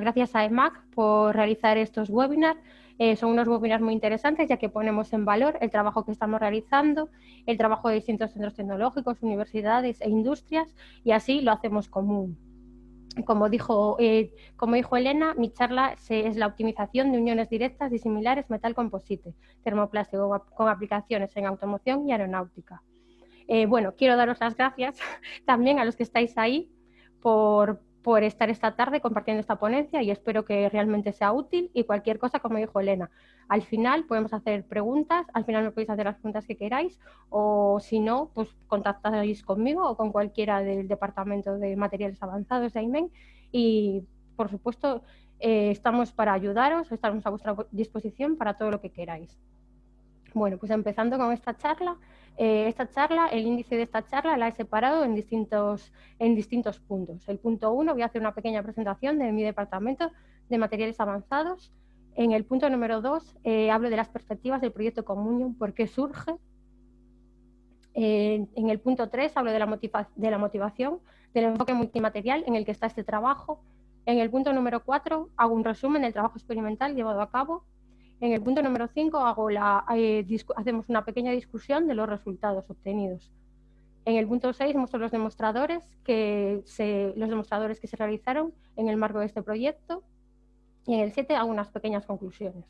gracias a EMAC por realizar estos webinars. Eh, son unos webinars muy interesantes ya que ponemos en valor el trabajo que estamos realizando, el trabajo de distintos centros tecnológicos, universidades e industrias y así lo hacemos común. Como dijo, eh, como dijo Elena, mi charla es la optimización de uniones directas y similares metal composite, termoplástico con aplicaciones en automoción y aeronáutica. Eh, bueno, quiero daros las gracias también a los que estáis ahí por, por estar esta tarde compartiendo esta ponencia y espero que realmente sea útil y cualquier cosa, como dijo Elena, al final podemos hacer preguntas, al final me podéis hacer las preguntas que queráis o si no, pues contactáis conmigo o con cualquiera del Departamento de Materiales Avanzados de AIMEN y por supuesto eh, estamos para ayudaros, estamos a vuestra disposición para todo lo que queráis. Bueno, pues empezando con esta charla, eh, esta charla, el índice de esta charla la he separado en distintos, en distintos puntos. El punto uno, voy a hacer una pequeña presentación de mi departamento de materiales avanzados. En el punto número dos, eh, hablo de las perspectivas del proyecto Comunion, por qué surge. Eh, en el punto tres, hablo de la, de la motivación, del enfoque multimaterial en el que está este trabajo. En el punto número cuatro, hago un resumen del trabajo experimental llevado a cabo en el punto número 5 eh, hacemos una pequeña discusión de los resultados obtenidos. En el punto 6 muestro los demostradores, que se, los demostradores que se realizaron en el marco de este proyecto. Y en el 7 hago unas pequeñas conclusiones.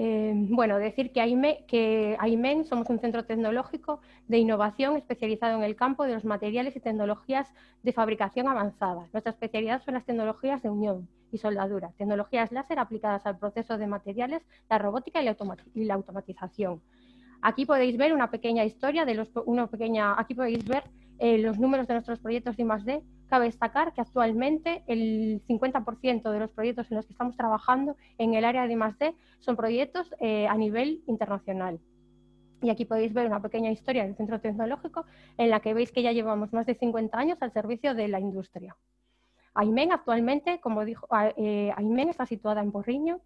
Eh, bueno, decir que, AIME, que AIMEN somos un centro tecnológico de innovación especializado en el campo de los materiales y tecnologías de fabricación avanzada. Nuestra especialidad son las tecnologías de unión y soldadura, tecnologías láser aplicadas al proceso de materiales, la robótica y la, automatización. Aquí podéis ver una pequeña historia de los, una pequeña, aquí podéis ver eh, los números de nuestros proyectos de I+.D. Cabe destacar que actualmente el 50% de los proyectos en los que estamos trabajando en el área de I+.D. son proyectos eh, a nivel internacional. Y aquí podéis ver una pequeña historia del centro tecnológico en la que veis que ya llevamos más de 50 años al servicio de la industria. Aimen actualmente, como dijo, eh, Aimen está situada en Porriño.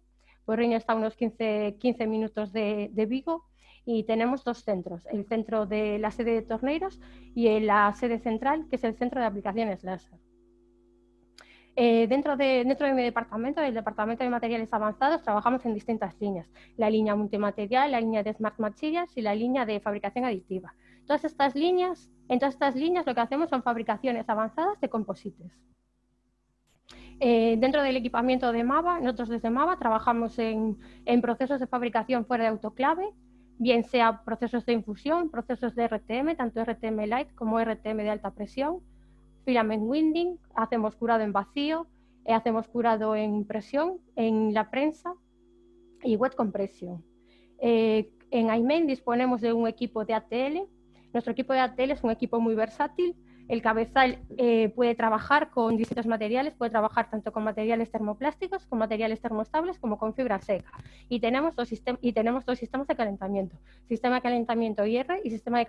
Porriño está a unos 15, 15 minutos de Vigo y tenemos dos centros, el centro de la sede de Torneiros y la sede central, que es el centro de aplicaciones láser. Eh, dentro, de, dentro de mi departamento, del Departamento de Materiales Avanzados, trabajamos en distintas líneas. La línea multimaterial, la línea de Smart Materials y la línea de fabricación aditiva. Todas estas líneas, en todas estas líneas lo que hacemos son fabricaciones avanzadas de composites. Eh, dentro del equipamiento de MAVA, nosotros desde MAVA trabajamos en, en procesos de fabricación fuera de autoclave, bien sea procesos de infusión, procesos de RTM, tanto RTM light como RTM de alta presión, filament winding, hacemos curado en vacío, eh, hacemos curado en impresión, en la prensa y wet compression. Eh, en AIMEN disponemos de un equipo de ATL. Nuestro equipo de ATL es un equipo muy versátil el cabezal eh, puede trabajar con distintos materiales, puede trabajar tanto con materiales termoplásticos, con materiales termoestables, como con fibra seca. Y tenemos dos, y tenemos dos sistemas de calentamiento, sistema de calentamiento IR y sistema de,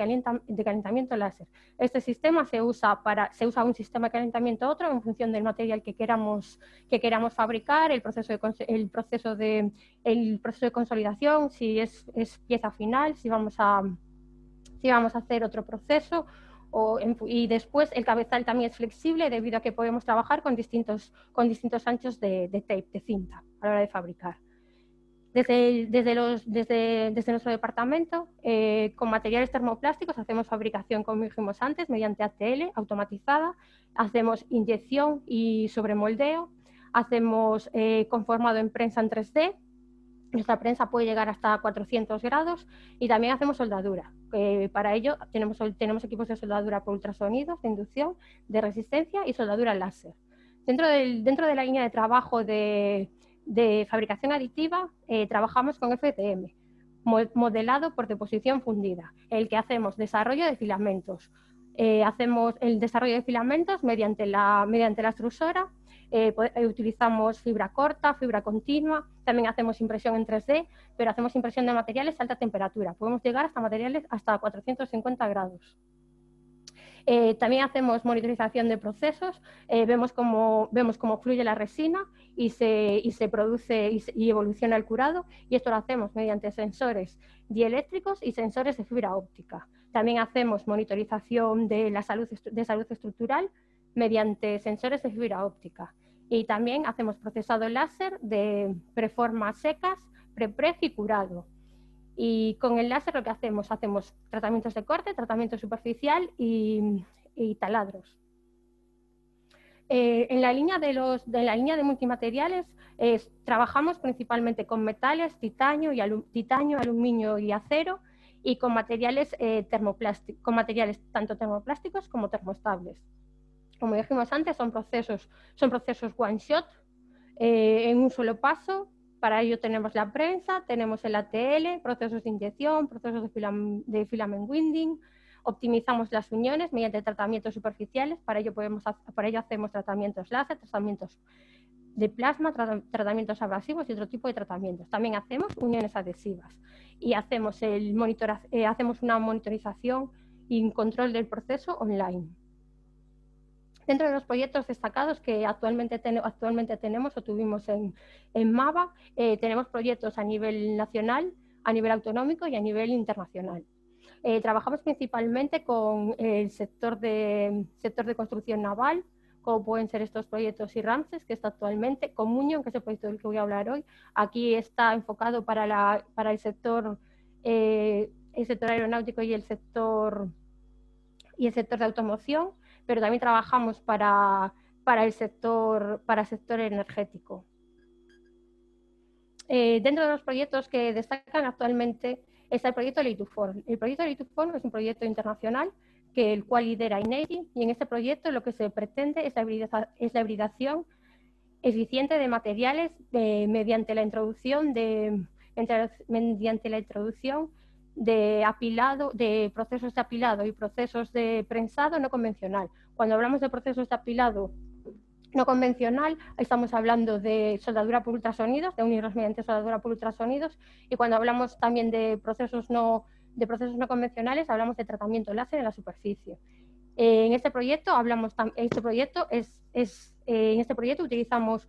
calentamiento láser. Este sistema se usa para se usa un sistema de calentamiento otro en función del material que queramos, que queramos fabricar, el proceso de, el proceso de, el proceso de consolidación, si es, es pieza final, si vamos a, si vamos a hacer otro proceso y después el cabezal también es flexible debido a que podemos trabajar con distintos, con distintos anchos de, tape, de cinta, a la hora de fabricar. Desde, desde, los, desde, desde, nuestro departamento, eh, con materiales termoplásticos, hacemos fabricación, como dijimos antes, mediante ATL automatizada, hacemos inyección y sobremoldeo, hacemos eh, conformado en prensa en 3D, nuestra prensa puede llegar hasta 400 grados y también hacemos soldadura. para ello tenemos, tenemos equipos de soldadura por ultrasonidos, de inducción, de resistencia y soldadura láser. Dentro, dentro de la línea de trabajo de, fabricación aditiva eh, trabajamos con FTM, modelado por deposición fundida, el que hacemos desarrollo de filamentos. Eh, hacemos el desarrollo de filamentos mediante la, mediante la extrusora eh, eh, utilizamos fibra corta, fibra continua, también hacemos impresión en 3D, pero hacemos impresión de materiales a alta temperatura. Podemos llegar hasta materiales hasta 450 grados. Eh, también hacemos monitorización de procesos, vemos, cómo, vemos cómo fluye la resina y se, y se produce y, evoluciona el curado y esto lo hacemos mediante sensores dieléctricos y sensores de fibra óptica. También hacemos monitorización de la salud, de salud estructural mediante sensores de fibra óptica. Y también hacemos procesado láser de preformas secas, pre-pref y curado. Y con el láser lo que hacemos, hacemos tratamientos de corte, tratamiento superficial y, taladros. Eh, en, la línea de los, de la línea de multimateriales trabajamos principalmente con metales, titanio, y titanio, aluminio y acero y con materiales, eh, con materiales tanto termoplásticos como termoestables. Como dijimos antes, son procesos, son procesos one shot eh, en un solo paso. Para ello tenemos la prensa, tenemos el ATL, procesos de inyección, procesos de, de filament winding, optimizamos las uniones mediante tratamientos superficiales, para ello, podemos, para ello hacemos tratamientos láser, tratamientos de plasma, tratamientos abrasivos y otro tipo de tratamientos. También hacemos uniones adhesivas y hacemos, el eh, hacemos una monitorización y control del proceso online. Dentro de los proyectos destacados que actualmente, actualmente tenemos o tuvimos en, en MAVA, eh, tenemos proyectos a nivel nacional, a nivel autonómico y a nivel internacional. Eh, trabajamos principalmente con el sector de, sector de construcción naval, como pueden ser estos proyectos y Ramses, que está actualmente, Comunion, que es el proyecto del que voy a hablar hoy. Aquí está enfocado para, la, para el, sector, eh, el sector aeronáutico y el sector, y el sector de automoción, pero también trabajamos para, para, el, sector, para el sector energético. Eh, dentro de los proyectos que destacan actualmente está el proyecto Leituform. El proyecto Leituform es un proyecto internacional que el cual lidera INEGI, y en este proyecto lo que se pretende es la, hibridación eficiente de materiales mediante la introducción de mediante la introducción de apilado, de procesos de apilado y procesos de prensado no convencional. Cuando hablamos de procesos de apilado no convencional, estamos hablando de soldadura por ultrasonidos, de unirlos mediante soldadura por ultrasonidos, y cuando hablamos también de procesos no de procesos no convencionales hablamos de tratamiento láser en la superficie. en este proyecto hablamos este proyecto es, es eh, en este proyecto utilizamos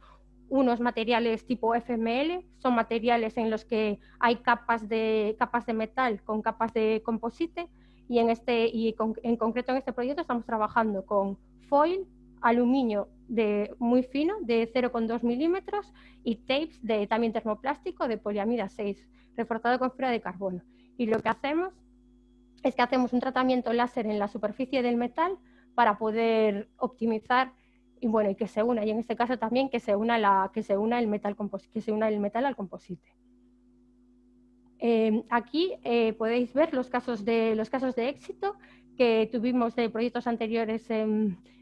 unos materiales tipo FML, son materiales en los que hay capas de capas de metal con capas de composite y en este y en concreto en este proyecto estamos trabajando con foil, aluminio de muy fino de 0,2 milímetros y tapes de también termoplástico de poliamida 6 reforzado con fibra de carbono. Y lo que hacemos es que hacemos un tratamiento láser en la superficie del metal para poder optimizar y bueno, y que se una, y en este caso también que se una, la, que se una, el, metal que se una el metal al composite. Eh, aquí eh, podéis ver los casos, de, los casos de éxito que tuvimos de proyectos anteriores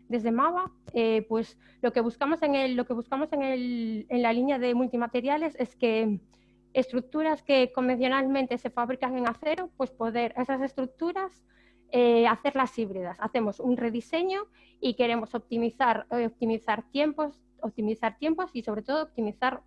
desde MAVA. Eh, pues lo que buscamos, en, el, lo que buscamos en, el, en la línea de multimateriales es que estructuras que convencionalmente se fabrican en acero, pues poder esas estructuras eh, hacerlas híbridas. Hacemos un rediseño y queremos optimizar, eh, optimizar tiempos, optimizar tiempos y sobre todo optimizar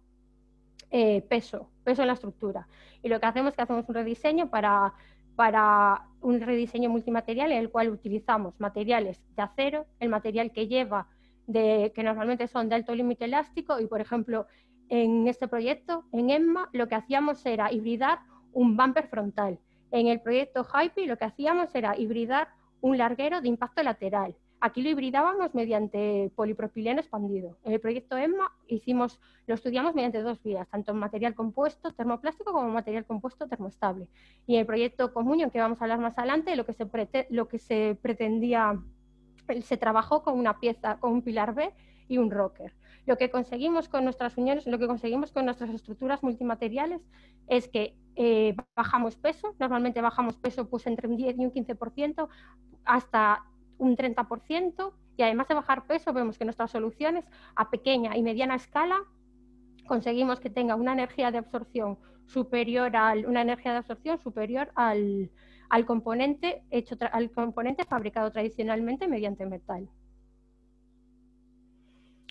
eh, peso, peso en la estructura. Y lo que hacemos es que hacemos un rediseño para, para un rediseño multimaterial en el cual utilizamos materiales de acero, el material que lleva de, que normalmente son de alto límite elástico y por ejemplo en este proyecto, en EMMA, lo que hacíamos era hibridar un bumper frontal. En el proyecto Hype lo que hacíamos era hibridar un larguero de impacto lateral. Aquí lo hibridábamos mediante polipropileno expandido. En el proyecto EMMA hicimos, lo estudiamos mediante dos vías, tanto material compuesto termoplástico como material compuesto termoestable. Y en el proyecto Comunion, que vamos a hablar más adelante, lo que se, lo que se pretendía, se trabajó con una pieza, con un pilar B y un rocker. Lo que conseguimos con nuestras uniones, lo que conseguimos con nuestras estructuras multimateriales es que eh, bajamos peso, normalmente bajamos peso pues entre un 10 y un 15% hasta un 30% y además de bajar peso vemos que nuestras soluciones a pequeña y mediana escala conseguimos que tenga una energía de absorción superior al, una energía de absorción superior al, al componente hecho al componente fabricado tradicionalmente mediante metal.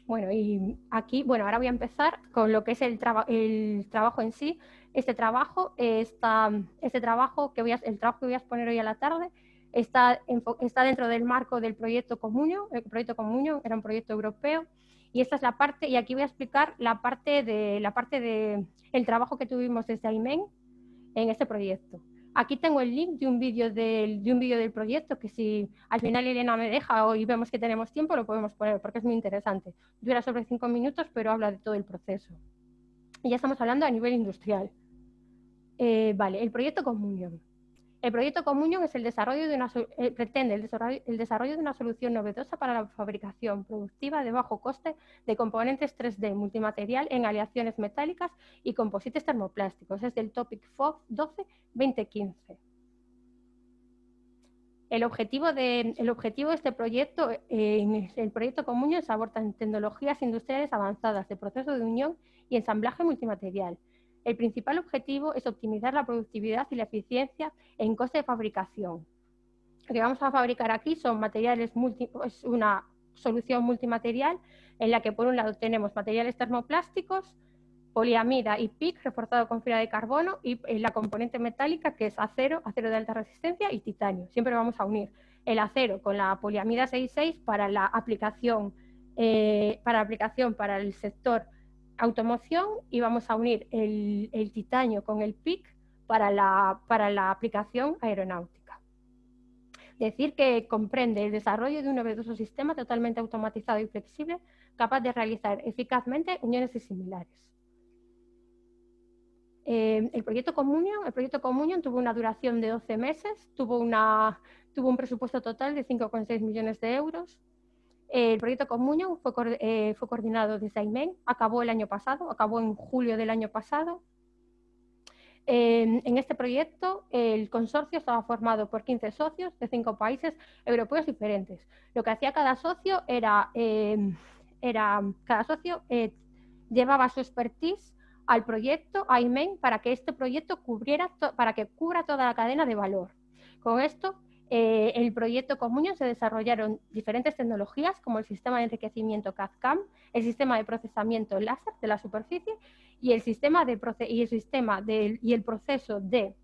Bueno, y aquí, bueno, ahora voy a empezar con lo que es el, el trabajo en sí. Este trabajo, está, este trabajo que voy a, el trabajo que voy a exponer hoy a la tarde está, está dentro del marco del proyecto Comunio. El proyecto Comunio era un proyecto europeo y esta es la parte, y aquí voy a explicar la parte de la parte de el trabajo que tuvimos desde AIMEN en este proyecto. Aquí tengo el link de un vídeo del, de un vídeo del proyecto que si al final Elena me deja o y vemos que tenemos tiempo lo podemos poner porque es muy interesante. Dura sobre cinco minutos pero habla de todo el proceso. Y ya estamos hablando a nivel industrial. Eh, vale, el proyecto Comunión. El proyecto Comunion es el desarrollo de una, eh, pretende el desarrollo, de una solución novedosa para la fabricación productiva de bajo coste de componentes 3D multimaterial en aleaciones metálicas y composites termoplásticos. Es del Topic 12-2015. El objetivo, de, el objetivo de este proyecto, eh, el proyecto Comunion se aborda en tecnologías industriales avanzadas de proceso de unión y ensamblaje multimaterial el principal objetivo es optimizar la productividad y la eficiencia en coste de fabricación. Lo que vamos a fabricar aquí son materiales es una solución multimaterial en la que por un lado tenemos materiales termoplásticos, poliamida y PIC reforzado con fibra de carbono y eh, la componente metálica que es acero, acero de alta resistencia y titanio. Siempre vamos a unir el acero con la poliamida 66 para la aplicación, eh, para aplicación para el sector automoción y vamos a unir el, titanio con el PIC para la, para la aplicación aeronáutica. Decir que comprende el desarrollo de un novedoso sistema totalmente automatizado y flexible, capaz de realizar eficazmente uniones similares. Eh, el proyecto Communion, el proyecto Communion tuvo una duración de 12 meses, tuvo, una, tuvo un presupuesto total de 5,6 millones de euros, el proyecto Comunion fue, eh, fue coordinado desde AIMEN, acabó el año pasado, acabó en julio del año pasado. en este proyecto, el consorcio estaba formado por 15 socios de cinco países europeos diferentes. Lo que hacía cada socio era, em, era cada socio eh, llevaba su expertise al proyecto AIMEN para que este proyecto cubriera para que cubra toda la cadena de valor. Con esto eh, el proyecto Comunion se desarrollaron diferentes tecnologías como el sistema de enriquecimiento CAD-CAM, el sistema de procesamiento láser de la superficie y el sistema, y el, proceso de,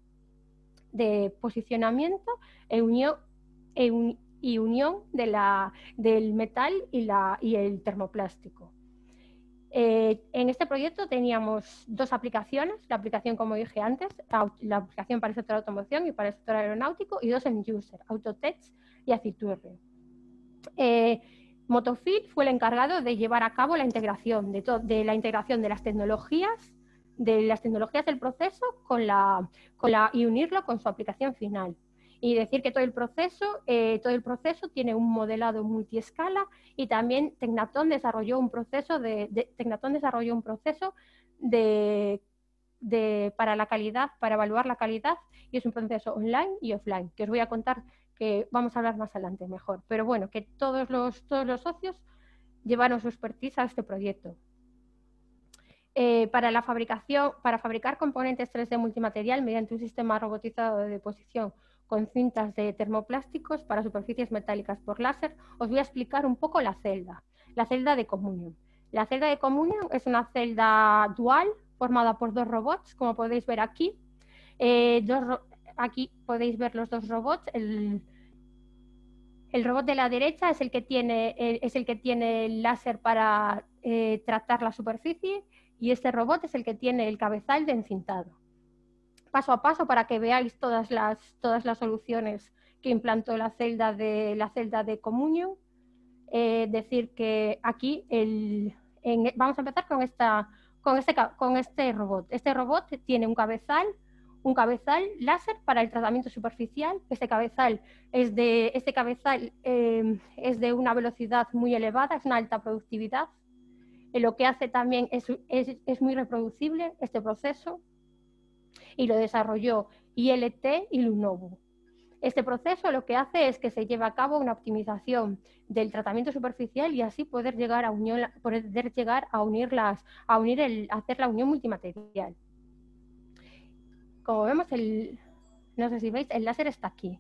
posicionamiento e unión, e y unión del metal y, y el termoplástico. Eh, en este proyecto teníamos dos aplicaciones, la aplicación, como dije antes, la aplicación para el sector de automoción y para el sector aeronáutico, y dos en user, Autotech y Aciturri. Eh, Motofil fue el encargado de llevar a cabo la integración de, la integración de las tecnologías, de las tecnologías del proceso con la, y unirlo con su aplicación final y decir que todo el proceso, eh, todo el proceso tiene un modelado multiescala y también Tecnaton desarrolló un proceso de, desarrolló un proceso de, para la calidad, para evaluar la calidad y es un proceso online y offline que os voy a contar que vamos a hablar más adelante mejor. Pero bueno, que todos los, todos los socios llevaron su expertise a este proyecto. Eh, para la fabricación, para fabricar componentes 3D multimaterial mediante un sistema robotizado de deposición con cintas de termoplásticos para superficies metálicas por láser, os voy a explicar un poco la celda, la celda de comunión. La celda de comunión es una celda dual formada por dos robots, como podéis ver aquí. Eh, aquí podéis ver los dos robots. El, robot de la derecha es el que tiene, es el, que tiene el láser para eh, tratar la superficie y este robot es el que tiene el cabezal de encintado paso a paso para que veáis todas las, todas las soluciones que implantó la celda de, la celda de Communion. Eh, decir que aquí el, vamos a empezar con, esta, con, este, con este robot. Este robot tiene un cabezal, un cabezal láser para el tratamiento superficial. Este cabezal es de, este cabezal, eh, es de una velocidad muy elevada, es una alta productividad. Eh, lo que hace también es, es, es muy reproducible este proceso y lo desarrolló ILT y Lunovo. Este proceso lo que hace es que se lleva a cabo una optimización del tratamiento superficial y así poder llegar a unión, poder llegar a unirlas, a unir el, hacer la unión multimaterial. Como vemos, el, no sé si veis, el láser está aquí.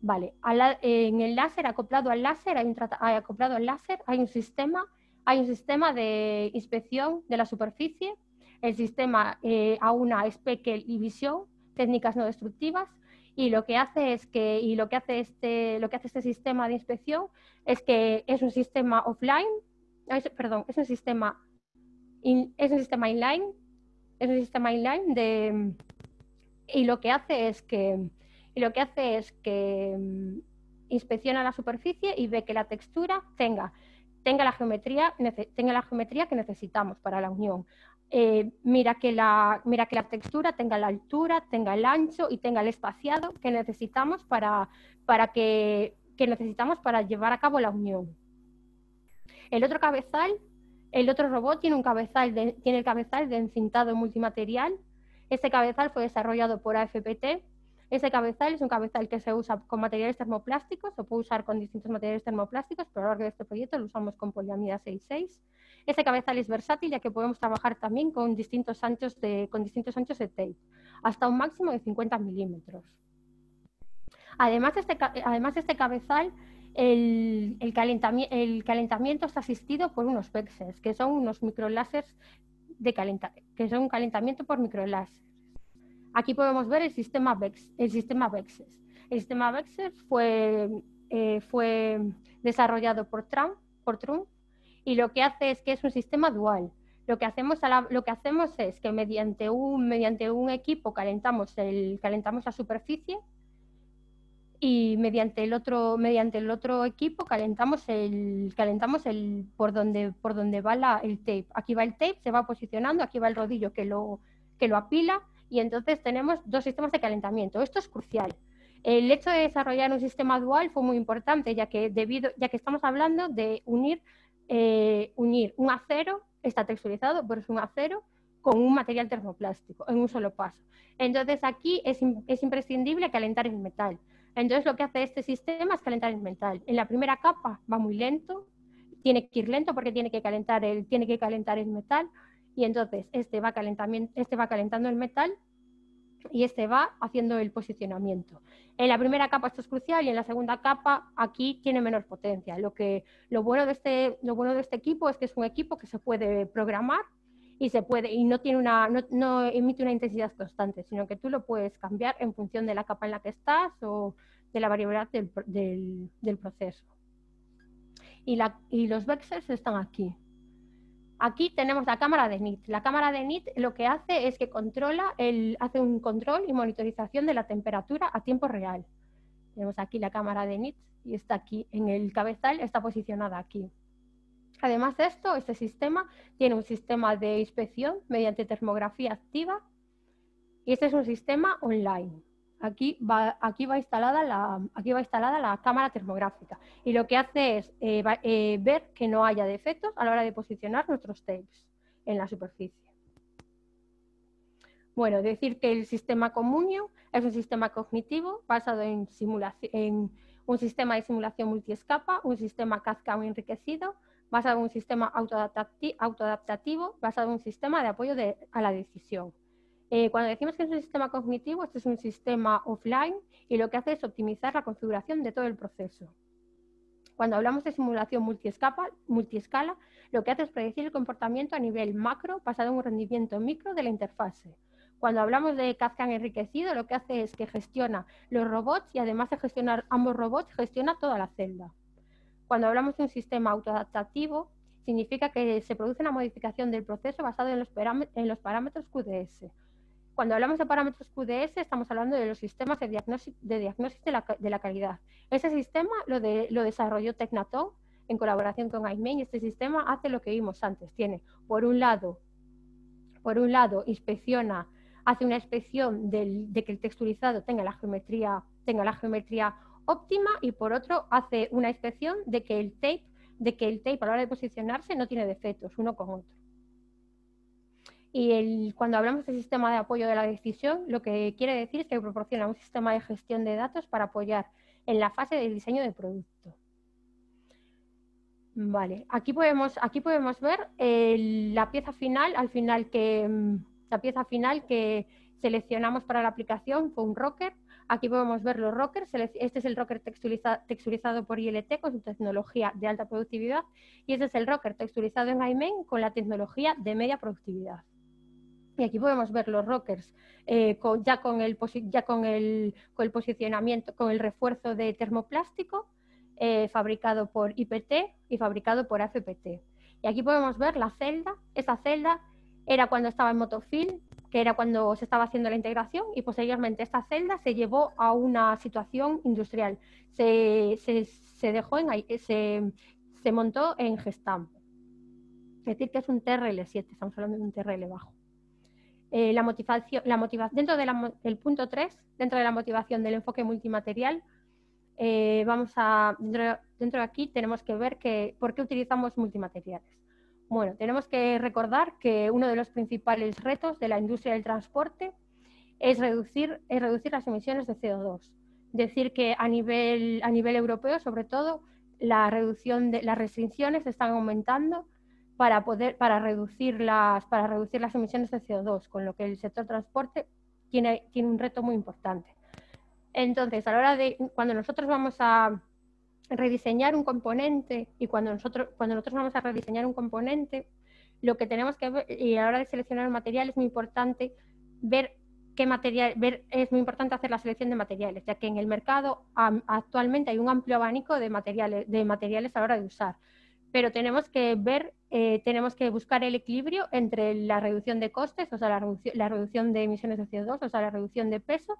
Vale, en el láser, acoplado al láser, hay un acoplado al láser, hay un sistema, hay un sistema de inspección de la superficie el sistema eh, a una Speckle y visión, técnicas no destructivas, y lo que hace es que y lo que hace este lo que hace este sistema de inspección es que es un sistema offline, perdón, es un sistema es un sistema inline, es un sistema inline de y lo que hace es que, y lo que, hace es que mm, inspecciona la superficie y ve que la textura tenga, tenga, la, geometría, tenga la geometría que necesitamos para la unión. Eh, mira, que la, mira que la textura tenga la altura, tenga el ancho y tenga el espaciado que necesitamos para, para que, que necesitamos para llevar a cabo la unión. El otro cabezal, el otro robot tiene un cabezal tiene el cabezal de encintado multimaterial. Este cabezal fue desarrollado por AFPT ese cabezal es un cabezal que se usa con materiales termoplásticos, se puede usar con distintos materiales termoplásticos, pero a lo largo de este proyecto lo usamos con poliamida 66. Ese cabezal es versátil ya que podemos trabajar también con distintos anchos de, con distintos anchos de tape, hasta un máximo de 50 milímetros. Además de este, además de este cabezal, el, calentamiento, el, calentamiento, está asistido por unos VEXES, que son unos microláseres de que son un calentamiento por microláser. Aquí podemos ver el sistema VEX, el sistema VEXES. El sistema fue, eh, fue desarrollado por Trump, por Trump y lo que hace es que es un sistema dual. Lo que hacemos, es que mediante un, equipo calentamos, la superficie y mediante el otro, equipo calentamos el, por donde, va el tape. Aquí va el tape, se va posicionando, aquí va el rodillo que lo, que lo apila y entonces tenemos dos sistemas de calentamiento. Esto es crucial. El hecho de desarrollar un sistema dual fue muy importante, ya que, debido, ya que estamos hablando de unir, eh, un acero, está texturizado, pero es un acero, con un material termoplástico en un solo paso. Entonces aquí es, es, imprescindible calentar el metal. Entonces lo que hace este sistema es calentar el metal. En la primera capa va muy lento, tiene que ir lento porque tiene que calentar el, tiene que calentar el metal y entonces este va, este va calentando el metal y este va haciendo el posicionamiento. En la primera capa esto es crucial y en la segunda capa aquí tiene menor potencia. Lo, que, lo, bueno de este, lo bueno de este equipo es que es un equipo que se puede programar y se puede y no emite una intensidad constante, sino que tú lo puedes cambiar en función de la capa en la que estás o de la variabilidad del, proceso. Y, y los vexels están aquí. Aquí tenemos la cámara de NIT. La cámara de NIT lo que hace es que controla el, hace un control y monitorización de la temperatura a tiempo real. Tenemos aquí la cámara de NIT y está aquí en el cabezal, está posicionada aquí. Además de esto, este sistema tiene un sistema de inspección mediante termografía activa y este es un sistema online aquí va, instalada, la, cámara termográfica y lo que hace es eh, eh, ver que no haya defectos a la hora de posicionar nuestros tapes en la superficie. Bueno, decir que el sistema Comunio es un sistema cognitivo basado en, en un sistema de simulación multiescapa, un sistema Kafka enriquecido, basado en un sistema autoadaptativo, basado en un sistema de apoyo a la decisión. Eh, cuando decimos que es un sistema cognitivo, este es un sistema offline y lo que hace es optimizar la configuración de todo el proceso. Cuando hablamos de simulación multiescala, lo que hace es predecir el comportamiento a nivel macro basado en un rendimiento micro de la interfase. Cuando hablamos de Kafka enriquecido, lo que hace es que gestiona los robots y además de gestionar ambos robots, gestiona toda la celda. Cuando hablamos de un sistema autoadaptativo, significa que se produce una modificación del proceso basado en los, en los parámetros QDS, cuando hablamos de parámetros QDS, estamos hablando de los sistemas de diagnóstico de, la, calidad. Ese sistema lo, desarrolló Tecnaton en colaboración con y Este sistema hace lo que vimos antes. Tiene, por un lado, por un lado inspecciona, hace una inspección de que el texturizado tenga la geometría, tenga la geometría óptima y por otro hace una inspección de que el tape, de que el tape a la hora de posicionarse no tiene defectos uno con otro. Y cuando hablamos de sistema de apoyo de la decisión, lo que quiere decir es que proporciona un sistema de gestión de datos para apoyar en la fase de diseño de producto. Vale, aquí podemos, aquí podemos ver la pieza final, al final que la pieza final que seleccionamos para la aplicación fue un rocker. Aquí podemos ver los rockers. Este es el rocker texturizado por ILT con su tecnología de alta productividad y este es el rocker texturizado en IMEN con la tecnología de media productividad. Y aquí podemos ver los rockers eh, ya, con el, posicionamiento, con el refuerzo de termoplástico eh, fabricado por IPT y fabricado por FPT. Y aquí podemos ver la celda. Esa celda era cuando estaba en Motofilm, que era cuando se estaba haciendo la integración, y posteriormente esta celda se llevó a una situación industrial. Se, dejó en, se montó en Gestamp. Es decir, que es un TRL7, estamos hablando de un TRL bajo. Eh, la motivación, la motivación, dentro del punto 3, dentro de la motivación del enfoque multimaterial, eh, vamos a, dentro, de aquí tenemos que ver que, por qué utilizamos multimateriales. Bueno, tenemos que recordar que uno de los principales retos de la industria del transporte es reducir, es reducir las emisiones de CO2. Decir que a nivel, a nivel europeo, sobre todo, la reducción de las restricciones están aumentando para poder para reducir las para reducir las emisiones de CO2, con lo que el sector transporte tiene, tiene un reto muy importante. Entonces, a la hora de cuando nosotros vamos a rediseñar un componente y cuando nosotros cuando nosotros vamos a rediseñar un componente, lo que tenemos que ver y a la hora de seleccionar el material es muy importante ver qué material, ver, es muy importante hacer la selección de materiales, ya que en el mercado actualmente hay un amplio abanico de materiales, de materiales a la hora de usar. Pero tenemos que ver, eh, tenemos que buscar el equilibrio entre la reducción de costes, o sea, la reducción, la reducción de emisiones de CO2, o sea, la reducción de peso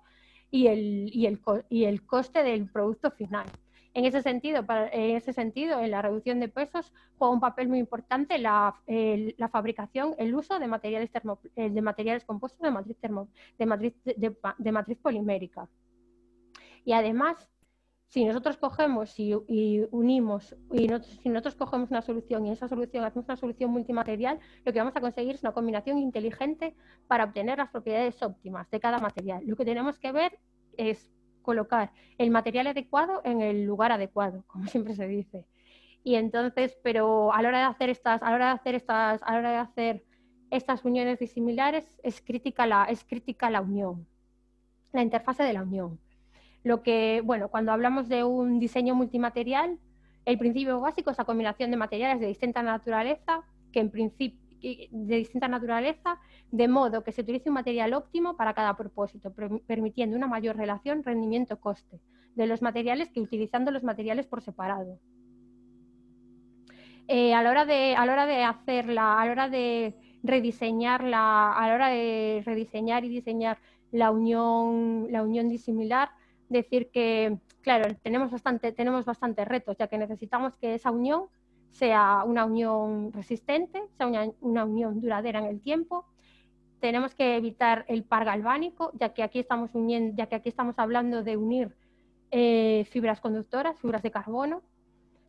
y el, y el, y el coste del producto final. En ese sentido, en ese sentido, en la reducción de pesos juega un papel muy importante la, la fabricación, el uso de materiales, termo, eh, de materiales compuestos de matriz, termo, de, matriz, de, matriz polimérica. Y además, si nosotros cogemos y, unimos, y si nosotros cogemos una solución y esa solución hacemos una solución multimaterial, lo que vamos a conseguir es una combinación inteligente para obtener las propiedades óptimas de cada material. Lo que tenemos que ver es colocar el material adecuado en el lugar adecuado, como siempre se dice. Y entonces, pero a la hora de hacer estas, a la hora de hacer estas, a la hora de hacer estas uniones disimilares, es crítica la, es crítica la unión, la interfase de la unión. Lo que, bueno, cuando hablamos de un diseño multimaterial, el principio básico es la combinación de materiales de distinta naturaleza, que en principio de distinta naturaleza, de modo que se utilice un material óptimo para cada propósito, permitiendo una mayor relación rendimiento-coste de los materiales que utilizando los materiales por separado. Eh, a, la hora de, hora de hacerla, hora de rediseñarla, a la hora de rediseñar y diseñar la unión, la unión disimilar, decir que, claro, tenemos bastante, tenemos bastantes retos, ya que necesitamos que esa unión sea una unión resistente, sea una, unión duradera en el tiempo. Tenemos que evitar el par galvánico, ya que aquí estamos, uniendo, ya que aquí estamos hablando de unir eh, fibras conductoras, fibras de carbono.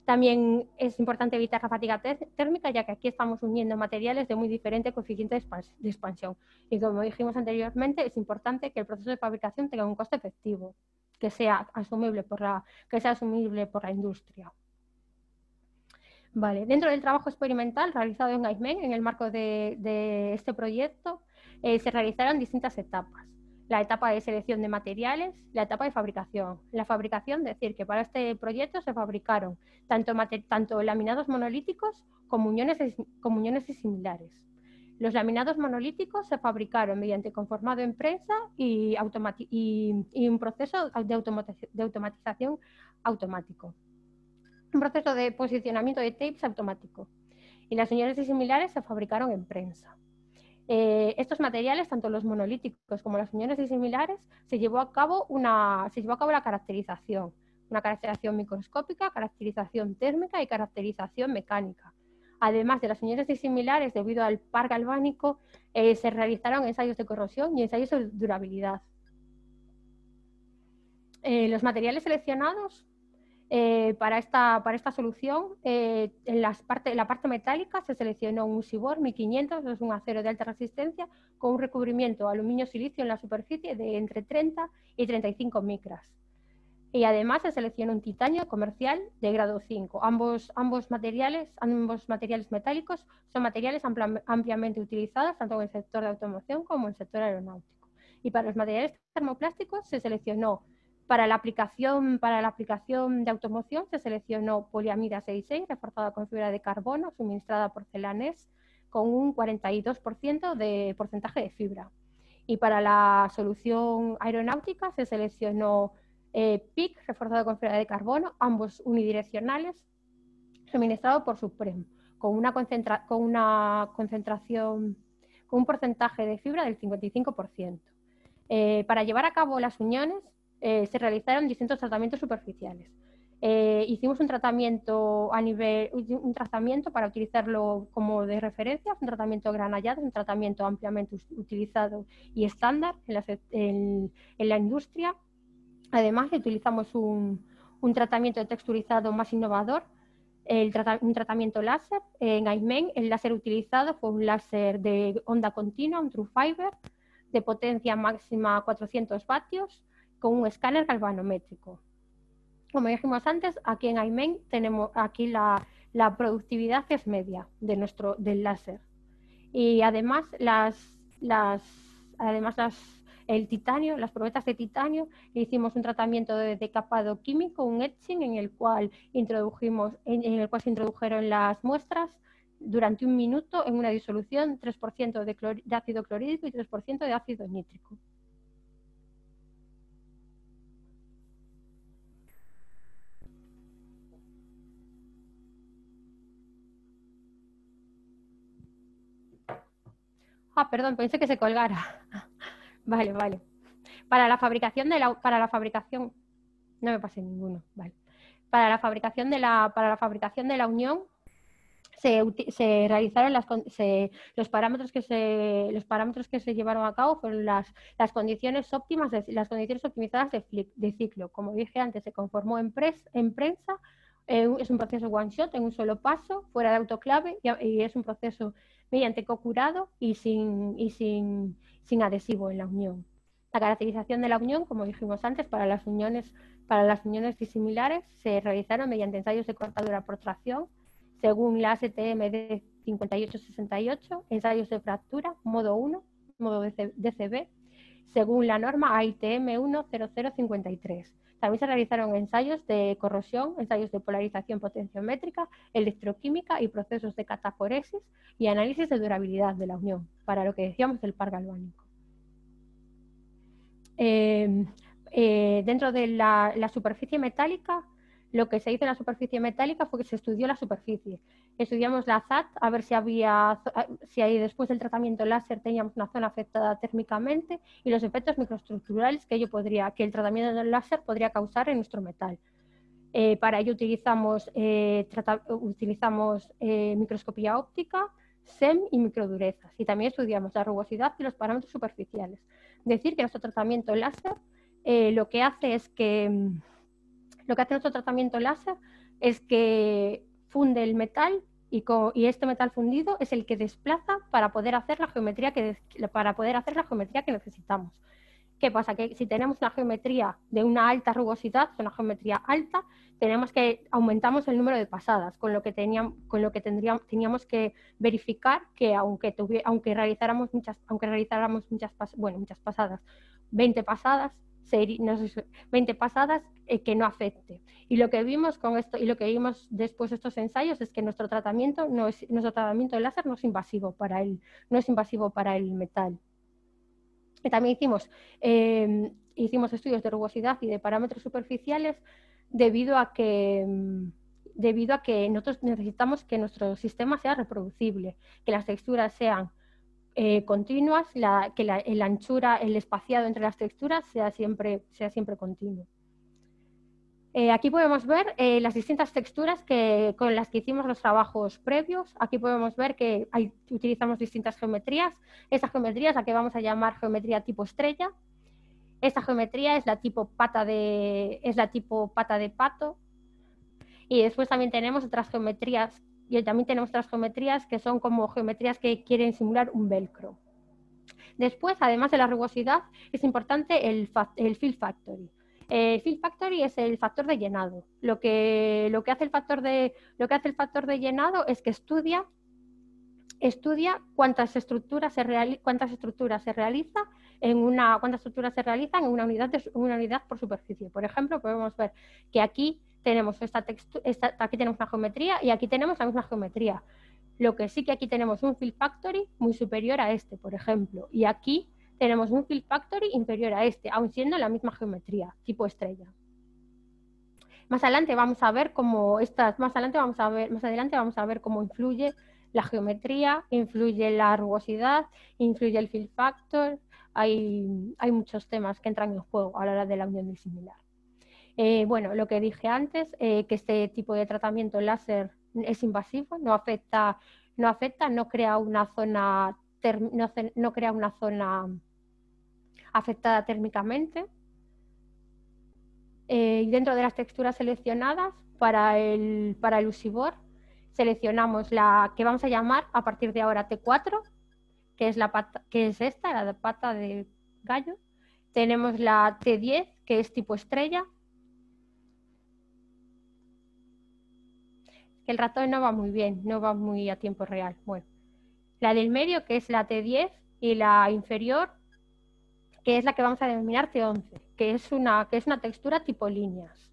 También es importante evitar la fatiga térmica, ya que aquí estamos uniendo materiales de muy diferente coeficiente de expansión. Y como dijimos anteriormente, es importante que el proceso de fabricación tenga un coste efectivo, que sea asumible por la, que sea asumible por la industria. Vale, dentro del trabajo experimental realizado en AISMEN, en el marco de, este proyecto, eh, se realizaron distintas etapas. La etapa de selección de materiales, la etapa de fabricación. La fabricación, decir que para este proyecto se fabricaron tanto, tanto laminados monolíticos como uniones, como uniones similares. Los laminados monolíticos se fabricaron mediante conformado en prensa y, y un proceso de automatización automático un proceso de posicionamiento de tapes automático. Y las uniones disimilares se fabricaron en prensa. Eh, estos materiales, tanto los monolíticos como las uniones disimilares, se llevó a cabo una, se llevó a cabo la caracterización, una caracterización microscópica, caracterización térmica y caracterización mecánica. Además de las uniones disimilares, debido al par galvánico, eh, se realizaron ensayos de corrosión y ensayos de durabilidad. Eh, los materiales seleccionados eh, para, esta, para esta solución, en, la parte metálica se seleccionó un Usibor 1500, es un acero de alta resistencia, con un recubrimiento aluminio-silicio en la superficie de entre 30 y 35 micras. Y además se seleccionó un titanio comercial de grado 5. Ambos, ambos, materiales, ambos materiales metálicos son materiales ampliamente utilizados tanto en el sector de automoción como en el sector aeronáutico. Y para los materiales termoplásticos se seleccionó para la aplicación, para la aplicación de automoción se seleccionó poliamida 66 reforzada con fibra de carbono suministrada por Celanes con un 42% de porcentaje de fibra. Y para la solución aeronáutica se seleccionó eh, PIC reforzado con fibra de carbono, ambos unidireccionales, suministrado por Supreme, con una, con una concentración con un porcentaje de fibra del 55%. Eh, para llevar a cabo las uniones eh, se realizaron distintos tratamientos superficiales. Eh, hicimos un tratamiento a nivel, un tratamiento para utilizarlo como de referencia, un tratamiento granallado, un tratamiento ampliamente utilizado y estándar en la, industria. Además, utilizamos un, tratamiento texturizado más innovador, un tratamiento láser. En AIMEN, el láser utilizado fue un láser de onda continua, un True Fiber, de potencia máxima 400 vatios, con un escáner galvanométrico. Como dijimos antes, aquí en AIMEN tenemos aquí la, productividad es media de nuestro, del láser. Y además las, las, además las, el titanio, las probetas de titanio, hicimos un tratamiento de decapado químico, un etching, en el cual introdujimos, en, el cual se introdujeron las muestras durante un minuto en una disolución 3% de, de ácido clorhídrico y 3% de ácido nítrico. Ah, perdón, pensé que se colgara. Vale, vale. Para la fabricación de la para la fabricación no me pasé ninguno, vale. Para la fabricación de la para la fabricación de la unión se, se realizaron las, los parámetros que se los parámetros que se llevaron a cabo fueron las, las condiciones óptimas de, las condiciones optimizadas de, de, ciclo. Como dije antes, se conformó en, en prensa eh, es un proceso one shot en un solo paso, fuera de autoclave y, es un proceso mediante co-curado y, sin, y sin, sin, adhesivo en la unión. La caracterización de la unión, como dijimos antes, para las uniones, para las uniones disimilares se realizaron mediante ensayos de cortadura por tracción, según la STM de 5868, ensayos de fractura, modo 1, modo DCB, según la norma AITM 10053 también se realizaron ensayos de corrosión, ensayos de polarización potenciométrica, electroquímica y procesos de cataforesis y análisis de durabilidad de la unión, para lo que decíamos del par galvánico. Eh, eh, dentro de la superficie metálica lo que se hizo en la superficie metálica fue que se estudió la superficie. Estudiamos la ZAT a ver si había, si ahí después del tratamiento láser teníamos una zona afectada térmicamente y los efectos microestructurales que ello podría, que el tratamiento del láser podría causar en nuestro metal. Eh, para ello utilizamos, eh, utilizamos eh, microscopía óptica, SEM y microdurezas. Y también estudiamos la rugosidad y los parámetros superficiales. Decir que nuestro tratamiento láser lo que hace es que mm, lo que hace nuestro tratamiento láser es que funde el metal y, este metal fundido es el que desplaza para poder hacer la geometría que, para poder hacer la geometría que necesitamos. ¿Qué pasa? Que si tenemos una geometría de una alta rugosidad, una geometría alta, tenemos que aumentamos el número de pasadas, con lo que teníamos, con lo que tendríamos, teníamos que verificar que aunque aunque realizáramos muchas, aunque realizáramos muchas, bueno, muchas pasadas, 20 pasadas, 20 pasadas eh, que no afecte. Y lo que vimos con esto y lo que vimos después de estos ensayos es que nuestro tratamiento no es nuestro tratamiento de láser no es invasivo para el no es invasivo para el metal. Y también hicimos em, hicimos estudios de rugosidad y de parámetros superficiales debido a que debido a que nosotros necesitamos que nuestro sistema sea reproducible, que las texturas sean eh, continuas, que la, anchura, el espaciado entre las texturas sea siempre, sea siempre continuo. Eh, aquí podemos ver eh, las distintas texturas que, con las que hicimos los trabajos previos. Aquí podemos ver que utilizamos distintas geometrías. Esta geometría es la que vamos a llamar geometría tipo estrella. Esta geometría es la tipo pata de, es la tipo pata de pato. Y después también tenemos otras geometrías y también tenemos otras geometrías que son como geometrías que quieren simular un velcro. Después, además de la rugosidad, es importante el, el fill factory. El fill factory es el factor de llenado. Lo que, lo que, hace, el factor de, lo que hace el factor de llenado es que estudia, estudia cuántas estructuras se, cuántas estructuras se realiza en una, cuántas estructuras se realizan en una unidad, una unidad por superficie. Por ejemplo, podemos ver que aquí tenemos esta, esta, aquí tenemos una geometría y aquí tenemos la misma geometría. Lo que sí que aquí tenemos un fill factory muy superior a este, por ejemplo, y aquí tenemos un fill factory inferior a este, aun siendo la misma geometría, tipo estrella. Más adelante vamos a ver cómo estas, más adelante vamos a ver, más adelante vamos a ver cómo influye la geometría, influye la rugosidad, influye el fill factor, hay, hay muchos temas que entran en juego a la hora de la unión disimilar. Eh, bueno, lo que dije antes, eh, que este tipo de tratamiento láser es invasivo, no afecta, no, afecta, no crea una zona, no, crea una zona afectada térmicamente. Eh, dentro de las texturas seleccionadas para el, para el usibor, seleccionamos la que vamos a llamar a partir de ahora T4, que es, la que es esta, la pata de gallo. Tenemos la T10, que es tipo estrella. El ratón no va muy bien, no va muy a tiempo real. Bueno, la del medio, que es la T10, y la inferior, que es la que vamos a denominar T11, que es una, que es una textura tipo líneas.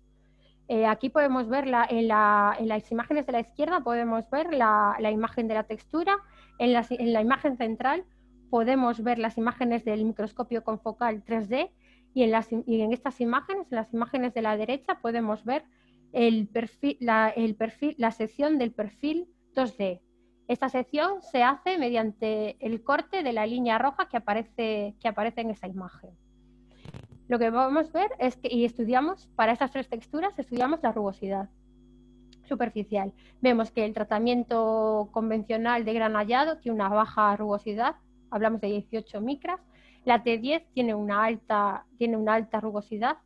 Eh, aquí podemos ver en, las imágenes de la izquierda, podemos ver la, la imagen de la textura en la, imagen central podemos ver las imágenes del microscopio con focal 3D y en, las, en estas imágenes, en las imágenes de la derecha, podemos ver el perfil, la, sección del perfil 2D. Esta sección se hace mediante el corte de la línea roja que aparece, que aparece en esa imagen. Lo que vamos a ver es que, y estudiamos, para estas tres texturas, estudiamos la rugosidad superficial. Vemos que el tratamiento convencional de granallado tiene una baja rugosidad, hablamos de 18 micras. La T10 tiene una alta, tiene una alta rugosidad,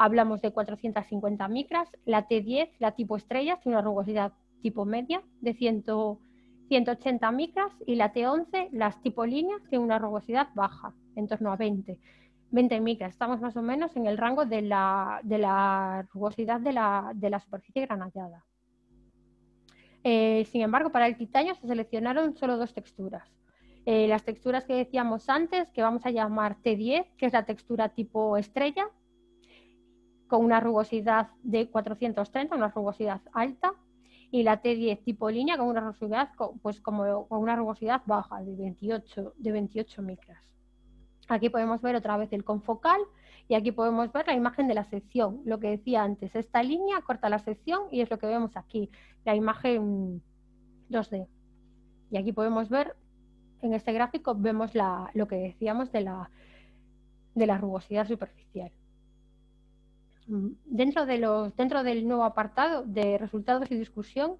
hablamos de 450 micras. La T10, la tipo estrellas, tiene una rugosidad tipo media de 180 micras y la T11, las tipo líneas, tiene una rugosidad baja, en torno a 20. 20 micras, estamos más o menos en el rango de la, de la rugosidad de la, de la superficie granallada. Eh, sin embargo, para el titanio se seleccionaron solo dos texturas. Eh, las texturas que decíamos antes, que vamos a llamar T10, que es la textura tipo estrella, con una rugosidad de 430, una rugosidad alta, y la T10 tipo línea con una rugosidad, pues como, con una rugosidad baja de 28, de 28 micras. Aquí podemos ver otra vez el confocal y aquí podemos ver la imagen de la sección. Lo que decía antes, esta línea corta la sección y es lo que vemos aquí, la imagen 2D. Y aquí podemos ver, en este gráfico, vemos lo que decíamos de la, de la rugosidad superficial. Dentro, de los, dentro del nuevo apartado de resultados y discusión,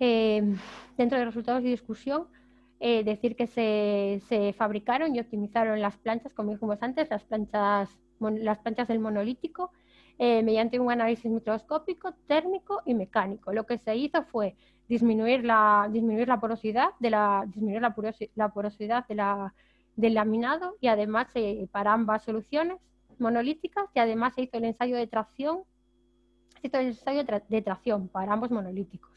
eh, dentro de resultados y discusión, eh, decir que se, fabricaron y optimizaron las planchas, como dijimos antes, las planchas, las planchas del monolítico, eh, mediante un análisis microscópico, térmico y mecánico. Lo que se hizo fue disminuir la, disminuir la porosidad, de la, disminuir la, porosidad de la, del laminado y además para ambas soluciones monolíticas y además se hizo el ensayo de tracción, se hizo el ensayo de tracción para ambos monolíticos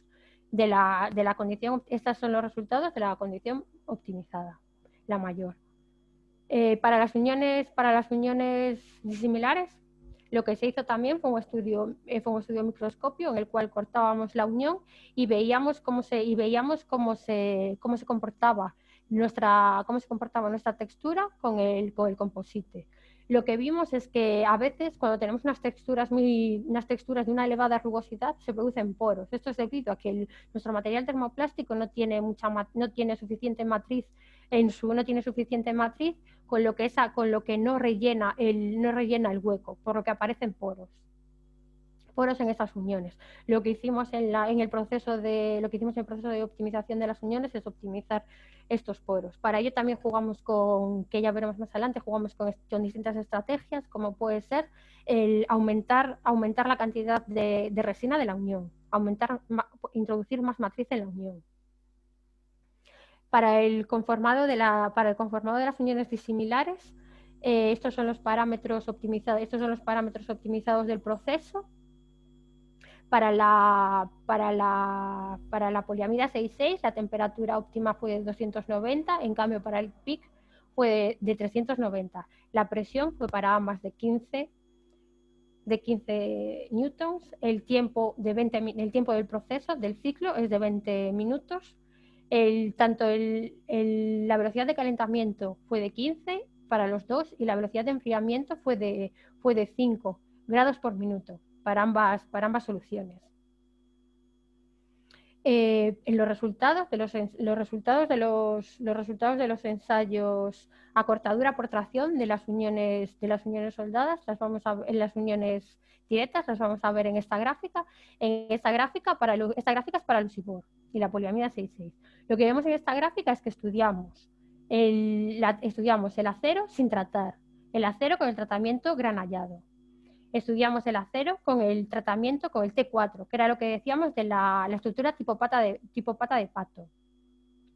de la, de la condición, estos son los resultados de la condición optimizada, la mayor. Eh, para, las uniones, para las uniones disimilares, lo que se hizo también fue un estudio, eh, fue un estudio microscopio en el cual cortábamos la unión y veíamos cómo se, y veíamos cómo se, cómo se comportaba nuestra, cómo se comportaba nuestra textura con el, con el composite lo que vimos es que a veces cuando tenemos unas texturas muy unas texturas de una elevada rugosidad se producen poros. Esto es debido a que nuestro material termoplástico no tiene mucha no tiene suficiente matriz en su no tiene suficiente matriz con lo que esa con lo que no rellena el no rellena el hueco, por lo que aparecen poros poros en estas uniones. Lo que hicimos en, el proceso de lo que hicimos en el proceso de optimización de las uniones es optimizar estos poros. Para ello también jugamos con, que ya veremos más adelante, jugamos con, distintas estrategias, como puede ser aumentar, aumentar la cantidad de, resina de la unión, aumentar, introducir más matriz en la unión. Para el conformado de, la, para el conformado de las uniones disimilares, eh, estos son los parámetros optimizados, estos son los parámetros optimizados del proceso para la, para la, para la poliamida 6,6 la temperatura óptima fue de 290, en cambio para el PIC fue de, 390. La presión fue para ambas de 15, de 15 newtons. El tiempo, de 20, el tiempo del proceso, del ciclo, es de 20 minutos. El, tanto el, la velocidad de calentamiento fue de 15 para los dos y la velocidad de enfriamiento fue de, fue de 5 grados por minuto para ambas, para ambas soluciones. eh, en los resultados de los, los resultados de los, los, resultados de los ensayos a cortadura por tracción de las uniones de las uniones soldadas las vamos a en las uniones directas las vamos a ver en esta gráfica en esta gráfica para esta gráfica es para Lucibor y la poliamida 66 lo que vemos en esta gráfica es que estudiamos el, estudiamos el acero sin tratar el acero con el tratamiento granallado estudiamos el acero con el tratamiento con el T4, que era lo que decíamos de la, estructura tipo pata, de, tipo pata de pato.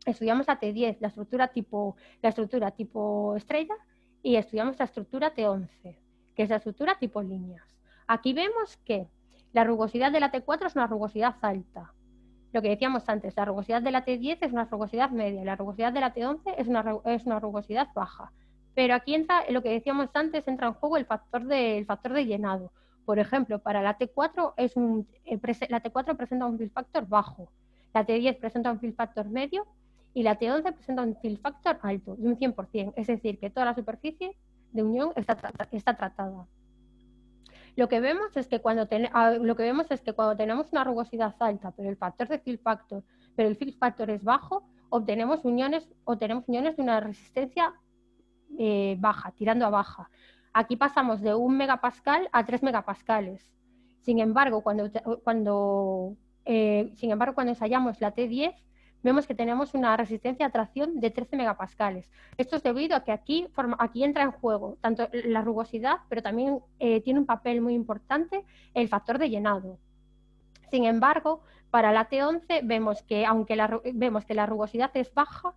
Estudiamos la T10, la estructura tipo, la estructura tipo estrella, y estudiamos la estructura T11, que es la estructura tipo líneas. Aquí vemos que la rugosidad de la T4 es una rugosidad alta. Lo que decíamos antes, la rugosidad de la T10 es una rugosidad media, la rugosidad de la T11 es una, es una rugosidad baja. Pero aquí entra, lo que decíamos antes, entra en juego el factor de, factor de llenado. Por ejemplo, para la T4, es un, eh, la T4 presenta un fill factor bajo, la T10 presenta un fill factor medio y la T11 presenta un fill factor alto, de un 100%. Es decir, que toda la superficie de unión está, está tratada. Lo que, vemos es que cuando ah, lo que vemos es que cuando tenemos una rugosidad alta, pero el factor de fill factor, pero el fill factor es bajo, obtenemos uniones, obtenemos uniones de una resistencia eh, baja, tirando a baja. Aquí pasamos de un megapascal a 3 megapascales. Sin embargo, cuando, cuando, eh, sin embargo, cuando ensayamos la T10, vemos que tenemos una resistencia a tracción de 13 megapascales. Esto es debido a que aquí, aquí entra en juego tanto la rugosidad, pero también eh, tiene un papel muy importante el factor de llenado. Sin embargo, para la T11 vemos que, aunque la, vemos que la rugosidad es baja,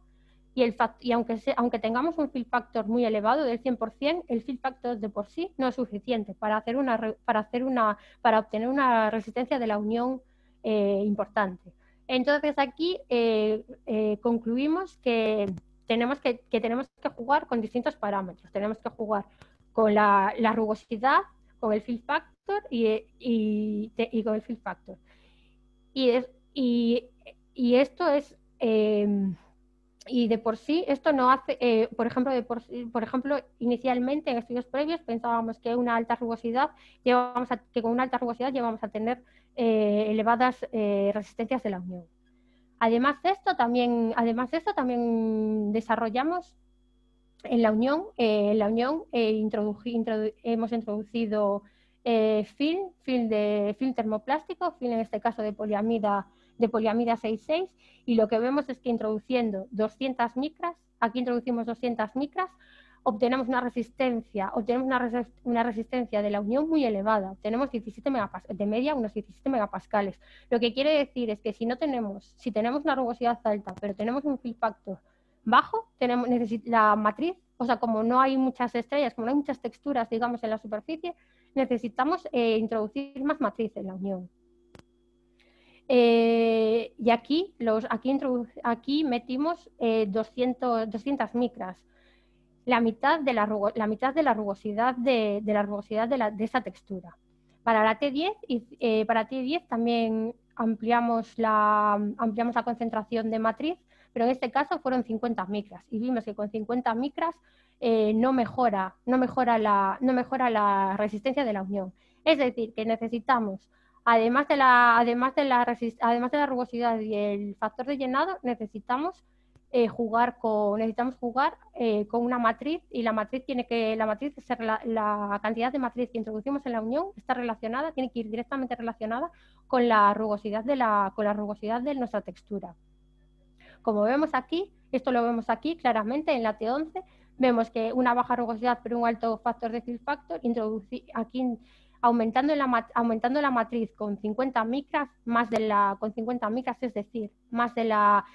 y, el, y aunque, aunque tengamos un fill factor muy elevado del 100%, el fill factor de por sí no es suficiente para, hacer una, para, hacer una, para obtener una resistencia de la unión eh, importante. Entonces aquí eh, eh, concluimos que tenemos que, que, tenemos que jugar con distintos parámetros. Tenemos que jugar con la, la rugosidad, con el fill factor y, y, y con el fill factor. Y, es, y, y esto es y de por sí esto no hace, eh, por ejemplo, de por, por, ejemplo, inicialmente en estudios previos pensábamos que una alta rugosidad llevamos que con una alta rugosidad llevamos a tener eh, elevadas eh, resistencias de la unión. Además de esto también, además de esto también desarrollamos en la unión, en la unión hemos introducido film, film de film termoplástico, film en este caso de poliamida de poliamida 6,6 y lo que vemos es que introduciendo 200 micras, aquí introducimos 200 micras, obtenemos una resistencia, obtenemos una, resistencia de la unión muy elevada, obtenemos 17 de media unos 17 megapascales. Lo que quiere decir es que si no tenemos, si tenemos una rugosidad alta, pero tenemos un fill factor bajo, tenemos la matriz, o sea, como no hay muchas estrellas, como no hay muchas texturas, digamos, en la superficie, necesitamos eh, introducir más matriz en la unión. Eh, y aquí, aquí, metimos 200, eh, 200 micras, la mitad de la, rugosidad de, de esa textura. Para la T10, y, eh, para T10 también ampliamos la, ampliamos la concentración de matriz, pero en este caso fueron 50 micras y vimos que con 50 micras no, mejora, no, mejora la, no mejora la resistencia de la unión. Es decir, que necesitamos Además de la, además de la, además de la rugosidad y el factor de llenado, necesitamos eh, jugar con, necesitamos jugar eh, con una matriz y la matriz tiene que, la matriz ser la, cantidad de matriz que introducimos en la unión está relacionada, tiene que ir directamente relacionada con la rugosidad de la, con la rugosidad de nuestra textura. Como vemos aquí, esto lo vemos aquí claramente en la T11, vemos que una baja rugosidad pero un alto factor de fill factor, aquí aumentando la, matriz con 50 micras, más de la, con 50 micras, es decir, más de la,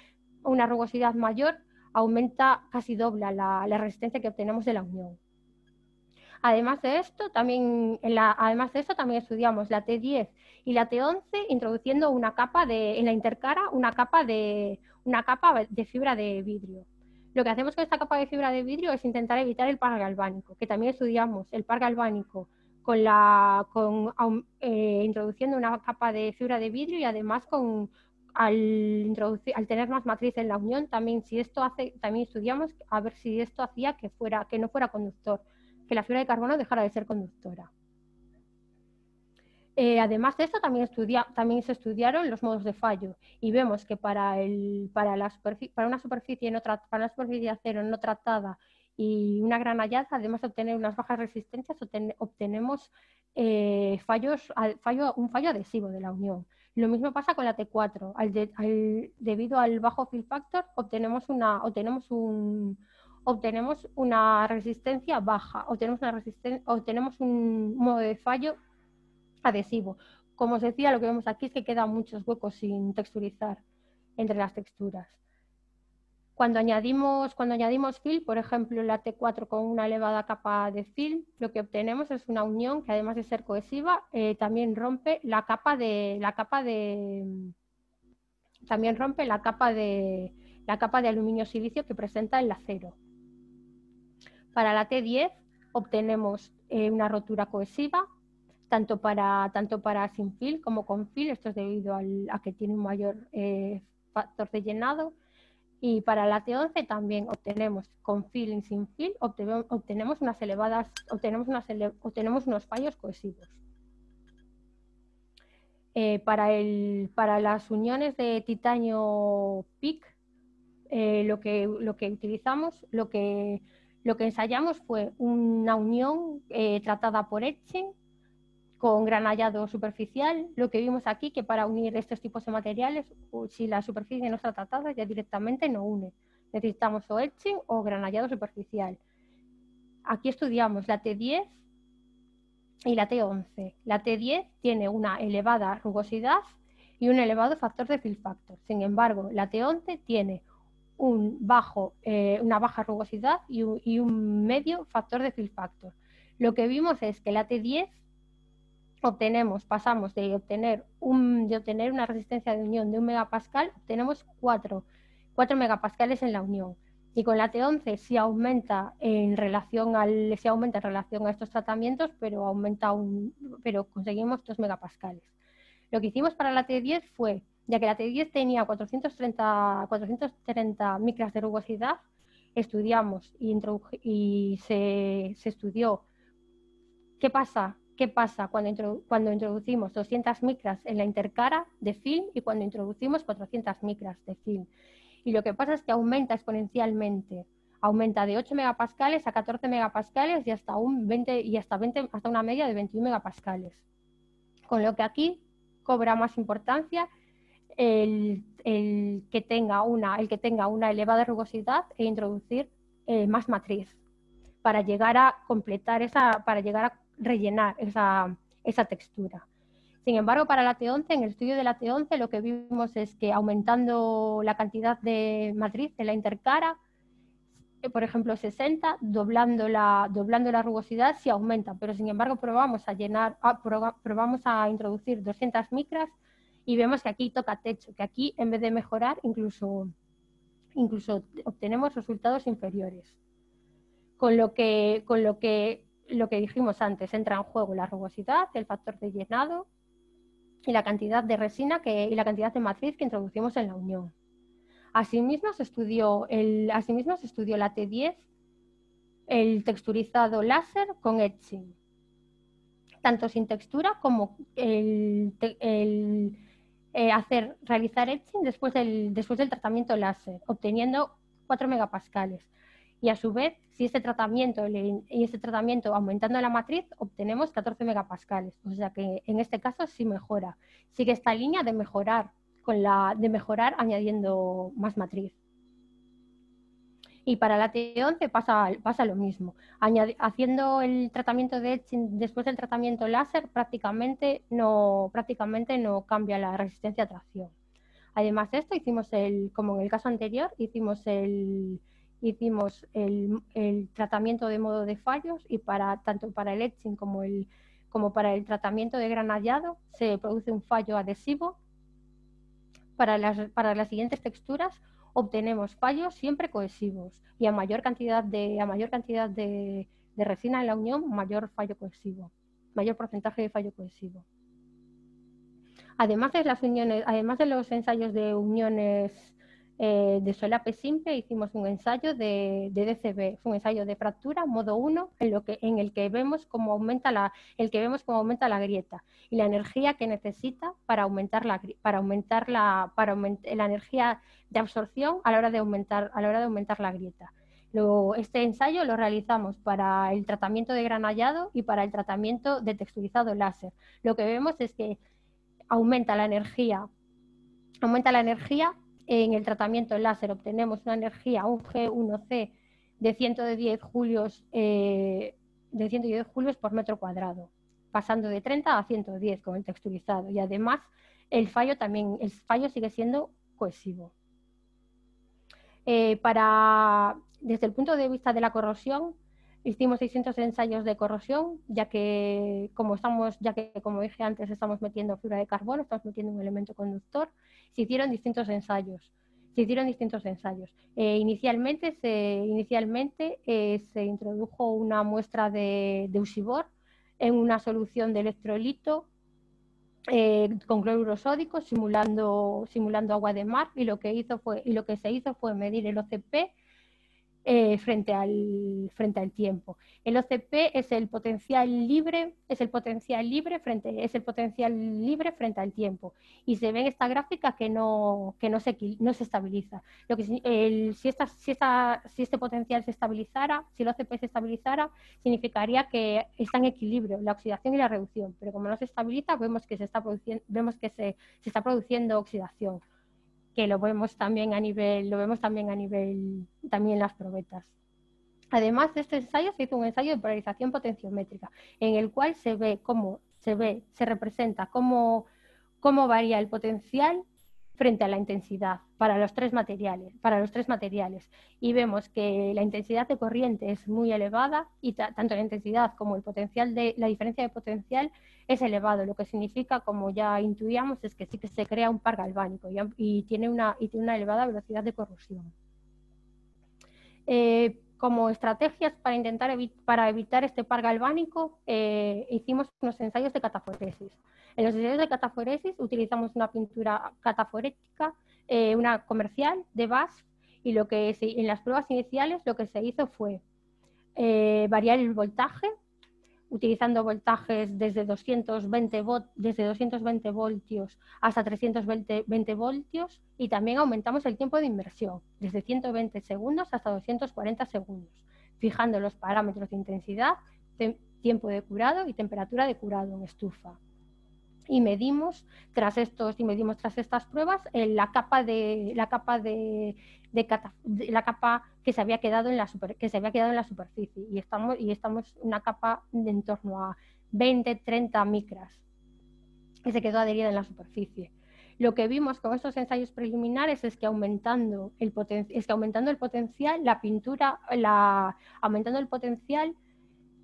una rugosidad mayor, aumenta casi dobla la, resistencia que obtenemos de la unión. Además de esto, también además de esto, también estudiamos la T10 y la T11 introduciendo una capa de, en la intercara una capa de, una capa de fibra de vidrio. Lo que hacemos con esta capa de fibra de vidrio es intentar evitar el par galvánico, que también estudiamos el par galvánico con la, con, eh, introduciendo una capa de fibra de vidrio y además con, al, introducir, al tener más matriz en la unión, también si esto hace, también estudiamos a ver si esto hacía que, fuera, que no fuera conductor, que la fibra de carbono dejara de ser conductora. Eh, además de esto, también, también, se estudiaron los modos de fallo y vemos que para, el, para, la para una superficie no para una superficie de acero no tratada y una gran hallazgo, además de obtener unas bajas resistencias, obtenemos eh, fallos, fallo, un fallo adhesivo de la unión. Lo mismo pasa con la T4. Al debido al bajo fill factor, obtenemos, una, obtenemos, un, obtenemos una resistencia baja, obtenemos, una obtenemos un modo de fallo adhesivo. Como os decía, lo que vemos aquí es que quedan muchos huecos sin texturizar entre las texturas. Cuando añadimos, cuando añadimos fill, por ejemplo, la T4 con una elevada capa de fill, lo que obtenemos es una unión que además de ser cohesiva, eh, también rompe la capa de la capa de también rompe la capa de la capa de aluminio silicio que presenta el acero. Para la T10 obtenemos eh, una rotura cohesiva, tanto para, tanto para sin fill como con fill, esto es debido a que tiene un mayor eh, factor de llenado, y para la T11 también obtenemos con fill y sin fill, obtenemos, unas elevadas, obtenemos, unas unos fallos cohesivos. Eh, para, el, para las uniones de titanio PIC, eh, lo, que, lo que utilizamos, lo que, lo que ensayamos fue una unión eh, tratada por etching con granallado superficial. Lo que vimos aquí, que para unir estos tipos de materiales, si la superficie no está tratada, ya directamente no une. Necesitamos o etching o granallado superficial. Aquí estudiamos la T10 y la T11. La T10 tiene una elevada rugosidad y un elevado factor de fill factor. Sin embargo, la T11 tiene un bajo, eh, una baja rugosidad y un, y un medio factor de fill factor. Lo que vimos es que la T10 obtenemos, pasamos de obtener, un, de obtener una resistencia de unión de un megapascal, obtenemos 4, 4 megapascales en la unión. Y con la T11 sí aumenta en relación al, sí aumenta en relación a estos tratamientos, pero aumenta un, pero conseguimos 2 megapascales. Lo que hicimos para la T10 fue, ya que la T10 tenía 430, 430 micras de rugosidad, estudiamos y, y se, se estudió qué pasa ¿Qué pasa cuando, cuando introducimos 200 micras en la intercara de film y cuando introducimos 400 micras de film? Y lo que pasa es que aumenta exponencialmente. Aumenta de 8 megapascales a 14 megapascales y hasta, un 20, y hasta, 20, hasta una media de 21 megapascales. Con lo que aquí cobra más importancia el, que, tenga una, el que tenga una elevada rugosidad e introducir eh, más matriz para llegar a completar esa, para llegar a rellenar esa, esa textura. Sin embargo, para la T11, en el estudio de la T11, lo que vimos es que aumentando la cantidad de matriz de la intercara, eh, por ejemplo 60, doblando la, doblando la rugosidad sí aumenta, pero sin embargo probamos a llenar, probamos a introducir 200 micras y vemos que aquí toca techo, que aquí en vez de mejorar incluso, incluso obtenemos resultados inferiores. Con lo que, con lo que lo que dijimos antes, entra en juego la rugosidad, el factor de llenado y la cantidad de resina que, y la cantidad de matriz que introducimos en la unión. Asimismo se estudió, el, asimismo se estudió la T10, el texturizado láser con etching, tanto sin textura como el, eh, hacer, realizar etching después del, después del tratamiento láser, obteniendo 4 megapascales y a su vez, si este tratamiento y este tratamiento aumentando la matriz, obtenemos 14 megapascales. O sea que en este caso sí mejora. Sigue esta línea de mejorar, con la, de mejorar añadiendo más matriz. Y para la T11 pasa, pasa lo mismo. haciendo el tratamiento de etching después del tratamiento láser, prácticamente no, prácticamente no cambia la resistencia a tracción. Además de esto, hicimos el, como en el caso anterior, hicimos el, hicimos el, tratamiento de modo de fallos y para tanto para el etching como, el, como para el tratamiento de granallado se produce un fallo adhesivo. Para las, para las siguientes texturas obtenemos fallos siempre cohesivos y a mayor cantidad de, a mayor cantidad de, resina en la unión, mayor fallo cohesivo, mayor porcentaje de fallo cohesivo. Además de las uniones, además de los ensayos de uniones eh, de solape simple hicimos un ensayo de, DCB, fue un ensayo de fractura, modo 1, en, lo que, en el que vemos cómo aumenta la, el que vemos cómo aumenta la grieta y la energía que necesita para aumentar la, para aumentar la, para la energía de absorción a la hora de aumentar, a la hora de aumentar la grieta. este ensayo lo realizamos para el tratamiento de granallado y para el tratamiento de texturizado láser. Lo que vemos es que aumenta la energía, aumenta la energía en el tratamiento láser obtenemos una energía, un G1C de 110 julios, eh, de 110 julios por metro cuadrado, pasando de 30 a 110 con el texturizado. Y además el fallo también, el fallo sigue siendo cohesivo. Eh, para, desde el punto de vista de la corrosión, hicimos 600 ensayos de corrosión, ya que como estamos, ya que como dije antes, estamos metiendo fibra de carbono, estamos metiendo un elemento conductor se hicieron distintos ensayos. Se hicieron distintos ensayos. Eh, inicialmente se, inicialmente, eh, se introdujo una muestra de, de, usibor en una solución de electrolito eh, con cloruro sódico simulando, simulando agua de mar y lo que hizo fue y lo que se hizo fue medir el OCP eh, frente, al, frente al tiempo. El OCP es el potencial libre, es el potencial libre frente, es el potencial libre frente al tiempo. Y se ve en esta gráfica que no, que no, se, no se estabiliza. Lo que, si, esta, si, esta, si este potencial se estabilizara, si el OCP se estabilizara, significaría que está en equilibrio la oxidación y la reducción. Pero como no se estabiliza, vemos que se está produciendo, vemos que se, se está produciendo oxidación lo vemos también a nivel, lo vemos también a nivel, también las probetas. Además de este ensayo se hizo un ensayo de polarización potenciométrica, en el cual se ve cómo se ve, se representa cómo, cómo varía el potencial frente a la intensidad para los tres materiales, para los tres materiales. Y vemos que la intensidad de corriente es muy elevada y tanto la intensidad como el potencial de la diferencia de potencial es elevado, lo que significa, como ya intuíamos, es que sí que se crea un par galvánico y, tiene, una, y tiene una elevada velocidad de corrosión. Eh, como estrategias para intentar para evitar este par galvánico, eh, hicimos unos ensayos de cataforesis. En los ensayos de cataforesis utilizamos una pintura cataforética, eh, una comercial de BASF, y lo que en las pruebas iniciales lo que se hizo fue eh, variar el voltaje, utilizando voltajes desde 220, desde 220 voltios hasta 320 voltios, y también aumentamos el tiempo de inmersión, desde 120 segundos hasta 240 segundos, fijando los parámetros de intensidad, tiempo de curado y temperatura de curado en estufa y medimos tras estos y medimos tras estas pruebas eh, la capa de la capa de, la capa que se había quedado en la que se había quedado en la superficie. Y estamos y estamos una capa de en torno a 20 30 micras que se quedó adherida en la superficie. Lo que vimos con estos ensayos preliminares es que aumentando el es que aumentando el potencial la pintura la aumentando el potencial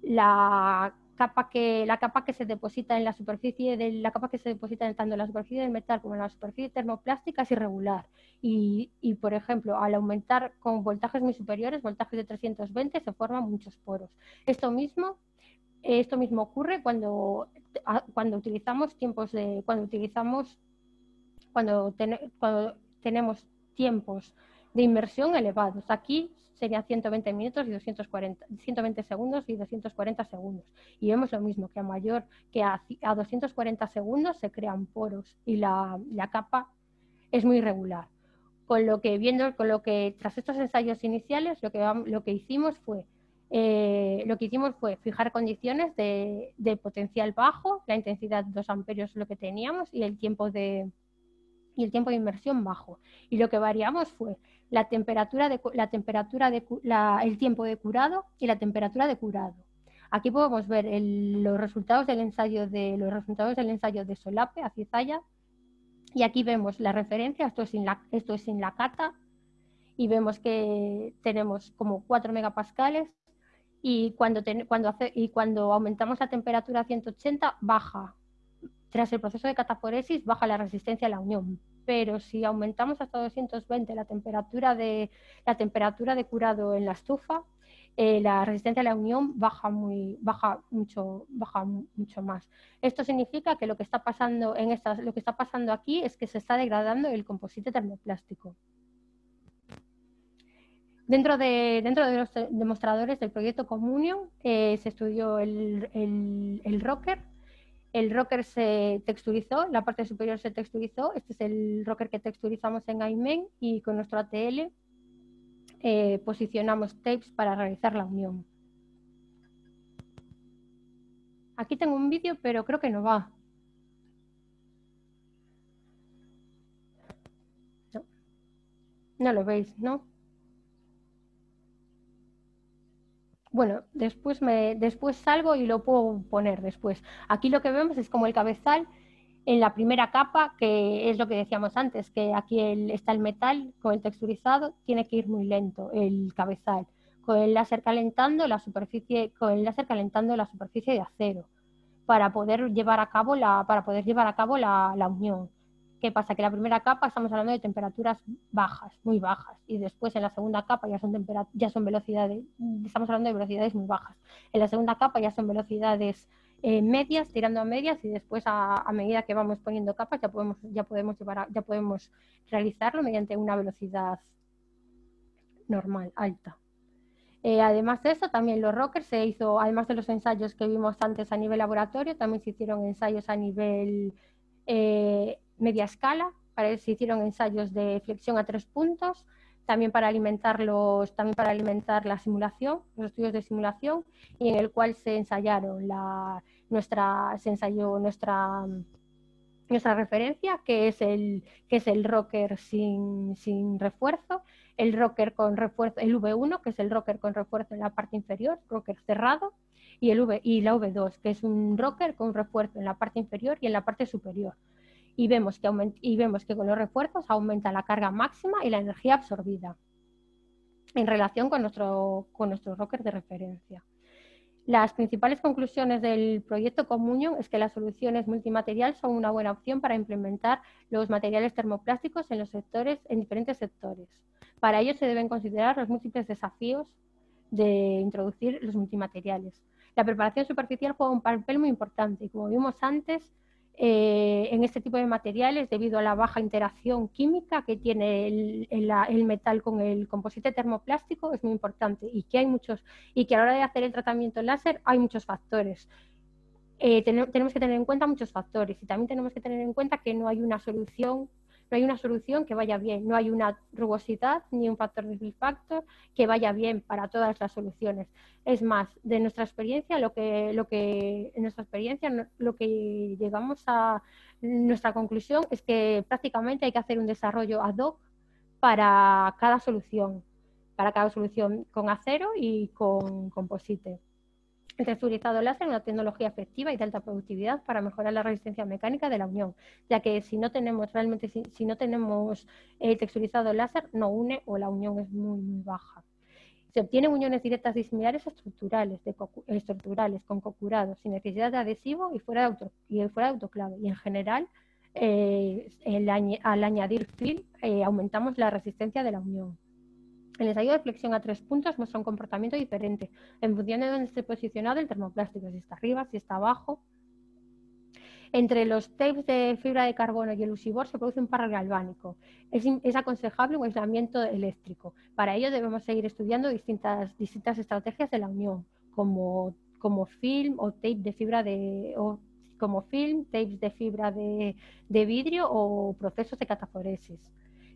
la capa que, la capa que se deposita en la superficie de la capa que se deposita tanto en la superficie del metal como en la superficie termoplástica es irregular. Y, por ejemplo, al aumentar con voltajes muy superiores, voltajes de 320, se forman muchos poros. Esto mismo, esto mismo ocurre cuando, cuando utilizamos tiempos de, cuando utilizamos, cuando, cuando tenemos tiempos de inmersión elevados. Aquí sería 120 minutos y 240, 120 segundos y 240 segundos. Y vemos lo mismo, que a mayor que a, 240 segundos se crean poros y la, capa es muy irregular. Con lo que viendo, con lo que tras estos ensayos iniciales, lo que, lo que hicimos fue eh, lo que hicimos fue fijar condiciones de, de, potencial bajo, la intensidad 2 amperios lo que teníamos y el tiempo de, y el tiempo de inmersión bajo. Y lo que variamos fue la temperatura de, la temperatura de, el tiempo de curado y la temperatura de curado. Aquí podemos ver los resultados del ensayo de los resultados del ensayo de solape a cizalla y aquí vemos la referencia, esto es sin la, esto es sin la cata y vemos que tenemos como 4 megapascales y cuando, cuando, hace, y cuando aumentamos la temperatura a 180 baja. Tras el proceso de cataforesis baja la resistencia a la unión, pero si aumentamos hasta 220 la temperatura de, la temperatura de curado en la estufa, eh, la resistencia a la unión baja, mucho, más. Esto significa que lo que está pasando aquí es que se está degradando el composite termoplástico. Dentro de, los demostradores del proyecto Communion eh, se estudió el, rocker. El rocker se texturizó, la parte superior se texturizó. Este es el rocker que texturizamos en IMEN y con nuestro ATL eh, posicionamos tapes para realizar la unión. Aquí tengo un vídeo, pero creo que no va. No, no lo veis, ¿no? Bueno, después, me, después salgo y lo puedo poner después. Aquí lo que vemos es como el cabezal en la primera capa, que es lo que decíamos antes, que aquí está el metal con el texturizado, tiene que ir muy lento el cabezal, con el láser calentando la superficie, con el láser calentando la superficie de acero, para poder llevar a cabo la, para poder llevar a cabo la unión. ¿Qué pasa? Que la primera capa estamos hablando de temperaturas bajas, muy bajas, y después en la segunda capa ya son, ya son velocidades, estamos hablando de velocidades muy bajas. En la segunda capa ya son velocidades eh, medias, tirando a medias, y después a, medida que vamos poniendo capas ya podemos, ya podemos llevar ya podemos realizarlo mediante una velocidad normal, alta. Eh, además de eso, también los rockers se hizo, además de los ensayos que vimos antes a nivel laboratorio, también se hicieron ensayos a nivel eh, media escala, para se hicieron ensayos de flexión a tres puntos, también para alimentarlos, también para alimentar la simulación, los estudios de simulación, y en el cual se ensayaron la, nuestra, se ensayó nuestra nuestra referencia, que es el, que es el rocker sin, sin refuerzo, el rocker con refuerzo, el V1, que es el rocker con refuerzo en la parte inferior, rocker cerrado, y, el v, y la V2, que es un rocker con refuerzo en la parte inferior y en la parte superior y vemos, que con los refuerzos aumenta la carga máxima y la energía absorbida en relación con nuestro, con nuestro rocker de referencia. Las principales conclusiones del proyecto Communion es que las soluciones multimaterial son una buena opción para implementar los materiales termoplásticos en los sectores, en diferentes sectores. Para ello se deben considerar los múltiples desafíos de introducir los multimateriales. La preparación superficial juega un papel muy importante y como vimos antes, eh, en este tipo de materiales debido a la baja interacción química que tiene el, metal con el composite termoplástico es muy importante y que hay muchos y que a la hora de hacer el tratamiento láser hay muchos factores. Eh, tenemos que tener en cuenta muchos factores y también tenemos que tener en cuenta que no hay una solución no hay una solución que vaya bien, no hay una rugosidad ni un factor de factor que vaya bien para todas las soluciones. Es más, de nuestra experiencia, lo que, lo que, en nuestra experiencia, lo que llegamos a nuestra conclusión es que prácticamente hay que hacer un desarrollo ad hoc para cada solución, para cada solución con acero y con composite. El texturizado láser es una tecnología efectiva y de alta productividad para mejorar la resistencia mecánica de la unión, ya que si no tenemos realmente si, no tenemos eh, texturizado láser no une o la unión es muy, muy baja. Se obtienen uniones directas disimilares estructurales, estructurales con cocurado, sin necesidad de adhesivo y fuera de, auto, y fuera de autoclave. Y en general, eh, al añadir fil, eh, aumentamos la resistencia de la unión. El ensayo de flexión a tres puntos muestra un comportamiento diferente en función de dónde esté posicionado el termoplástico, si está arriba, si está abajo. Entre los tapes de fibra de carbono y el usibor se produce un par galvánico. Es, aconsejable un aislamiento eléctrico. Para ello debemos seguir estudiando distintas, distintas estrategias de la unión, como, como film o tape de fibra de, como film, tapes de fibra de, de vidrio o procesos de cataforesis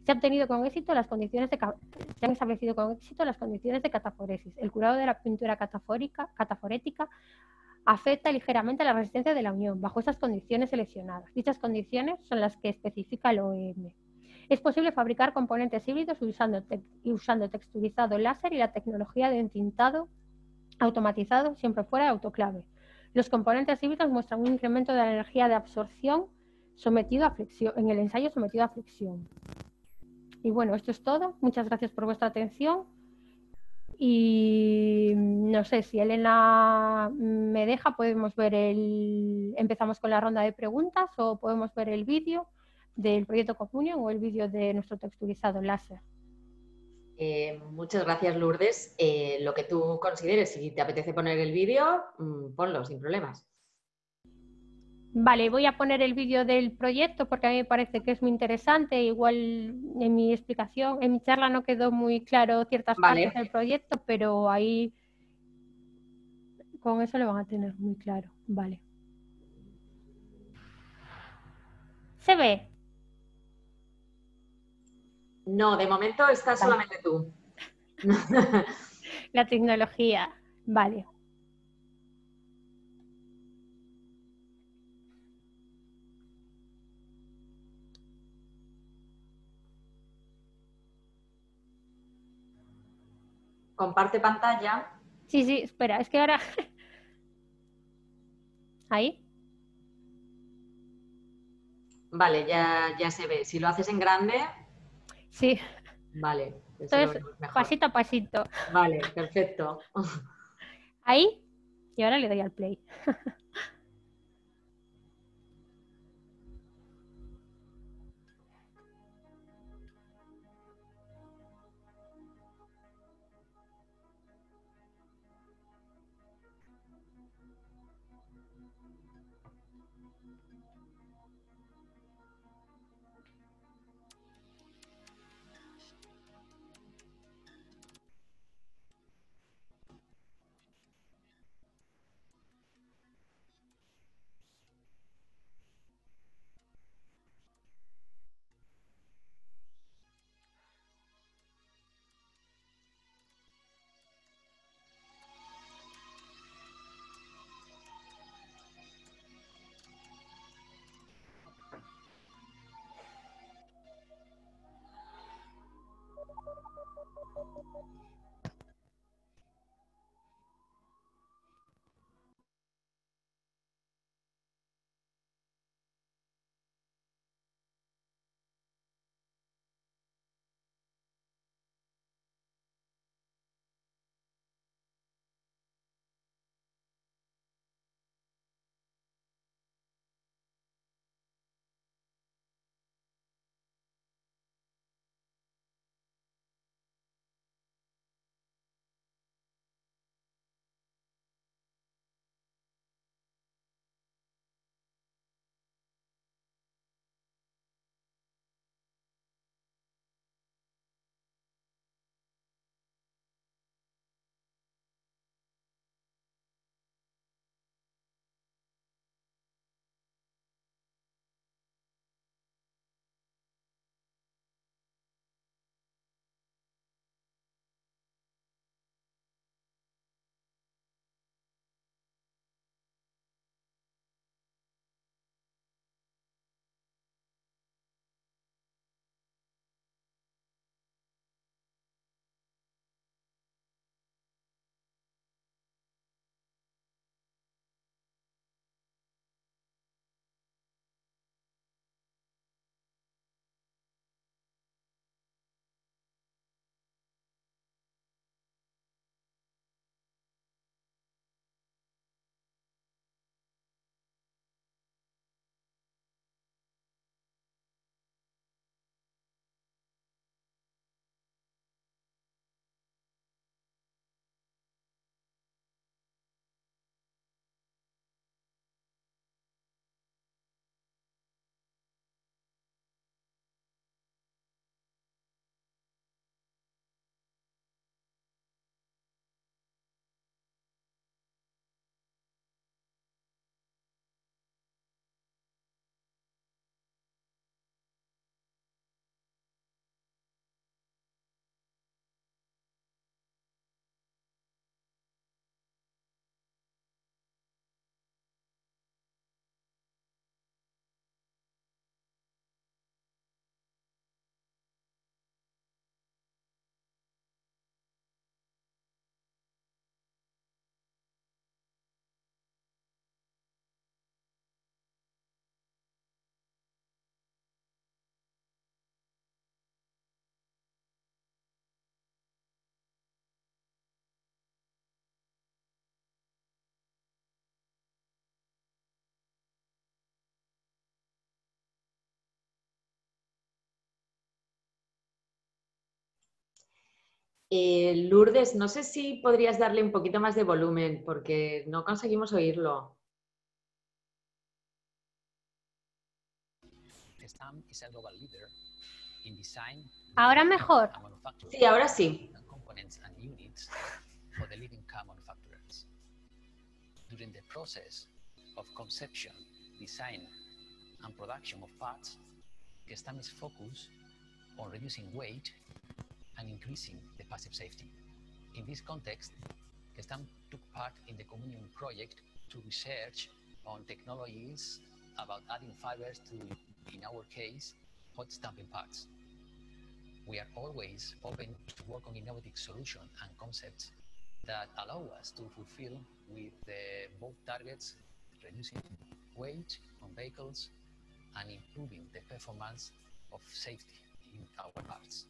se han tenido con éxito las condiciones se han establecido con éxito las condiciones de cataforesis. El curado de la pintura catafórica, cataforética afecta ligeramente la resistencia de la unión bajo esas condiciones seleccionadas. Dichas condiciones son las que especifica el OEM. Es posible fabricar componentes híbridos usando, usando texturizado láser y la tecnología de entintado automatizado siempre fuera de autoclave. Los componentes híbridos muestran un incremento de la energía de absorción sometido a fricción, en el ensayo sometido a fricción. Y bueno, esto es todo. Muchas gracias por vuestra atención. Y no sé si Elena me deja, podemos ver el. Empezamos con la ronda de preguntas o podemos ver el vídeo del proyecto Communion o el vídeo de nuestro texturizado láser. Eh, muchas gracias, Lourdes. Eh, lo que tú consideres, si te apetece poner el vídeo, mm, ponlo sin problemas. Vale, voy a poner el vídeo del proyecto porque a mí me parece que es muy interesante. Igual en mi explicación, en mi charla no quedó muy claro ciertas partes del proyecto, pero ahí con eso lo van a tener muy claro. Vale. ¿Se ve? No, de momento está solamente tú. La tecnología. Vale. Comparte pantalla. Sí, sí, espera, es que ahora... Ahí. Vale, ya, ya se ve. Si lo haces en grande. Sí. Vale. Entonces, pasito a pasito. Vale, perfecto. Ahí. Y ahora le doy al play. Eh, Lourdes, no sé si podrías darle un poquito más de volumen porque no conseguimos oírlo. Ahora mejor. Sí, ahora sí. During the process of conception, design, and production of parts, Gestam is focused on reducing weight and increasing the passive safety. In this context, Gestam took part in the Communion project to research on technologies about adding fibers to, in our case, hot stamping parts. We are always open to work on innovative solutions and concepts that allow us to fulfill with the both targets, reducing weight on vehicles and improving the performance of safety in our parts.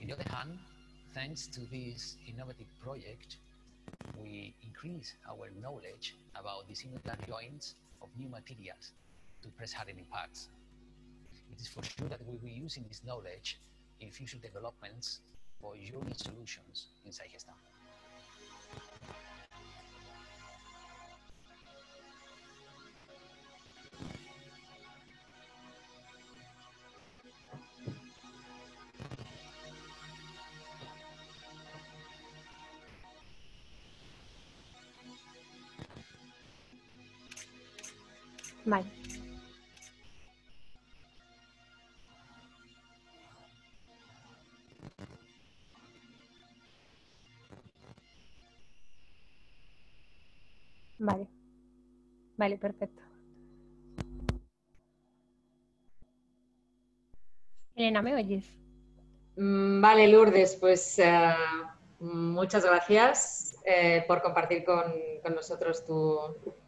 On the other hand, thanks to this innovative project, we increase our knowledge about the similar joints of new materials to press hardening parts. It is for sure that we will be using this knowledge in future developments for unique solutions inside Gestam. Vale. Vale. Vale, perfecto. Elena, ¿me oyes? Mm, vale, Lourdes, pues eh, muchas gracias eh, por compartir con, con nosotros tu,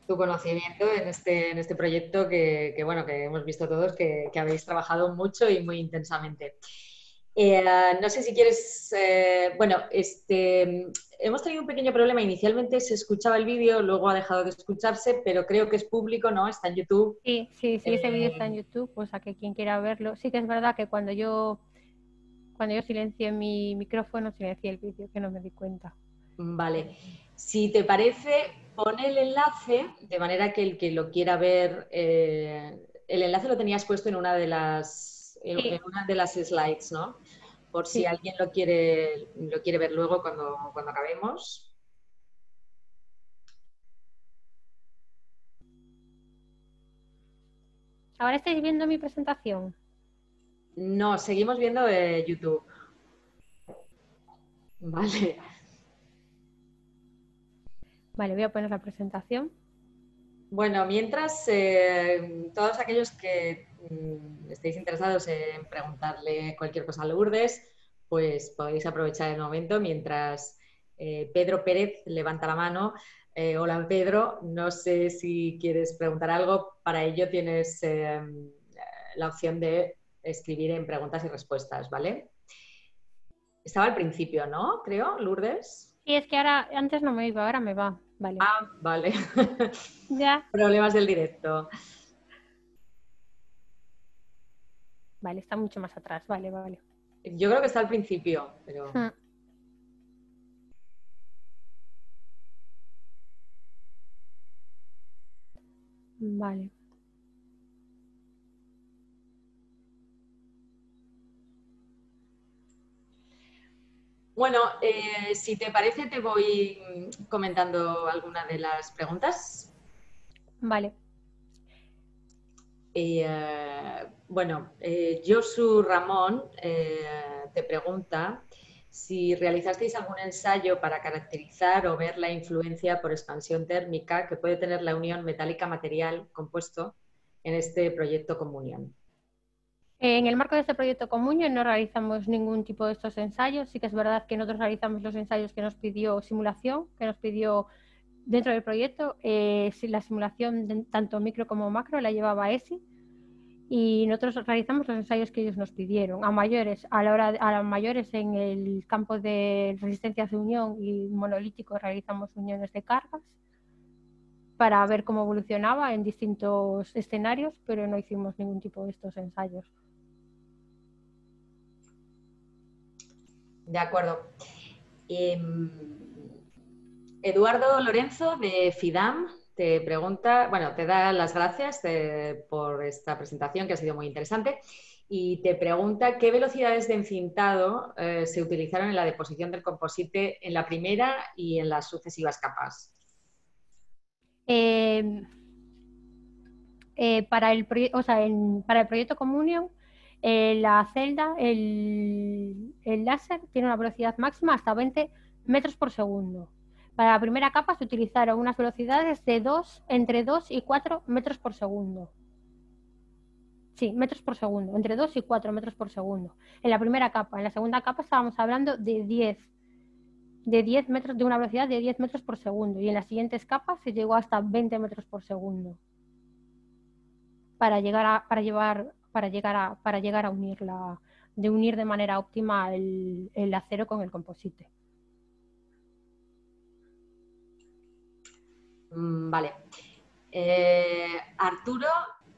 tu conocimiento en este, en este proyecto que, que bueno, que hemos visto todos que, que, habéis trabajado mucho y muy intensamente. Eh, no sé si quieres, eh, bueno, este, hemos tenido un pequeño problema. Inicialmente se escuchaba el vídeo, luego ha dejado de escucharse, pero creo que es público, ¿no? Está en YouTube. Sí, sí, sí, ese vídeo está en eh, YouTube, pues a que quien quiera verlo. Sí que es verdad que cuando yo, cuando yo silencié mi micrófono, silencié el vídeo, que no me di cuenta. Vale. Si te parece, pon el enlace de manera que el que lo quiera ver, eh, el enlace lo tenías puesto en una de las, en, sí. en una de las slides, ¿no? Por si sí. alguien lo quiere, lo quiere ver luego cuando, cuando acabemos. ¿Ahora estáis viendo mi presentación? No, seguimos viendo eh, YouTube. Vale. Vale, voy a poner la presentación. Bueno, mientras eh, todos aquellos que mm, estéis interesados en preguntarle cualquier cosa a Lourdes, pues podéis aprovechar el momento mientras eh, Pedro Pérez levanta la mano. Eh, hola Pedro, no sé si quieres preguntar algo. Para ello tienes em, la opción de escribir en preguntas y respuestas, ¿vale? Estaba al principio, ¿no? Creo, Lourdes. Sí, es que ahora, antes no me iba, ahora me va. Vale. Ah, vale. ya. Problemas del directo. Vale, está mucho más atrás. Vale, vale. Yo creo que está al principio, pero. Hmm. Vale. Bueno, eh, si te parece, te voy comentando alguna de las preguntas. Vale. Eh, bueno, eh, Josu Ramón eh, te pregunta si realizasteis algún ensayo para caracterizar o ver la influencia por expansión térmica que puede tener la unión metálica material compuesto en este proyecto Comunión. En el marco de este proyecto Comunio no realizamos ningún tipo de estos ensayos. Sí que es verdad que nosotros realizamos los ensayos que nos pidió simulación, que nos pidió dentro del proyecto. Eh, la simulación tanto micro como macro la llevaba ESI y nosotros realizamos los ensayos que ellos nos pidieron. A mayores, a la hora de, a mayores en el campo de resistencias de unión y monolítico realizamos uniones de cargas para ver cómo evolucionaba en distintos escenarios, pero no hicimos ningún tipo de estos ensayos. De acuerdo. Eh, Eduardo Lorenzo de FIDAM te pregunta, bueno, te da las gracias eh, por esta presentación que ha sido muy interesante y te pregunta qué velocidades de encintado eh, se utilizaron en la deposición del composite en la primera y en las sucesivas capas. Em, eh, para, el o sea, para el proyecto Communion, eh, la celda, el, el láser tiene una velocidad máxima hasta 20 metros por segundo. Para la primera capa se utilizaron unas velocidades de 2, entre 2 y 4 metros por segundo. Sí, metros por segundo, entre 2 y 4 metros por segundo. En la primera capa. En la segunda capa estábamos hablando de 10, de 10 metros, de una velocidad de 10 metros por segundo. Y en las siguientes capas se llegó hasta 20 metros por segundo. Para llegar a, para llevar, para llegar a, para llegar a unir la, de unir de manera óptima el, el acero con el composite. Mm, vale. Eh, Arturo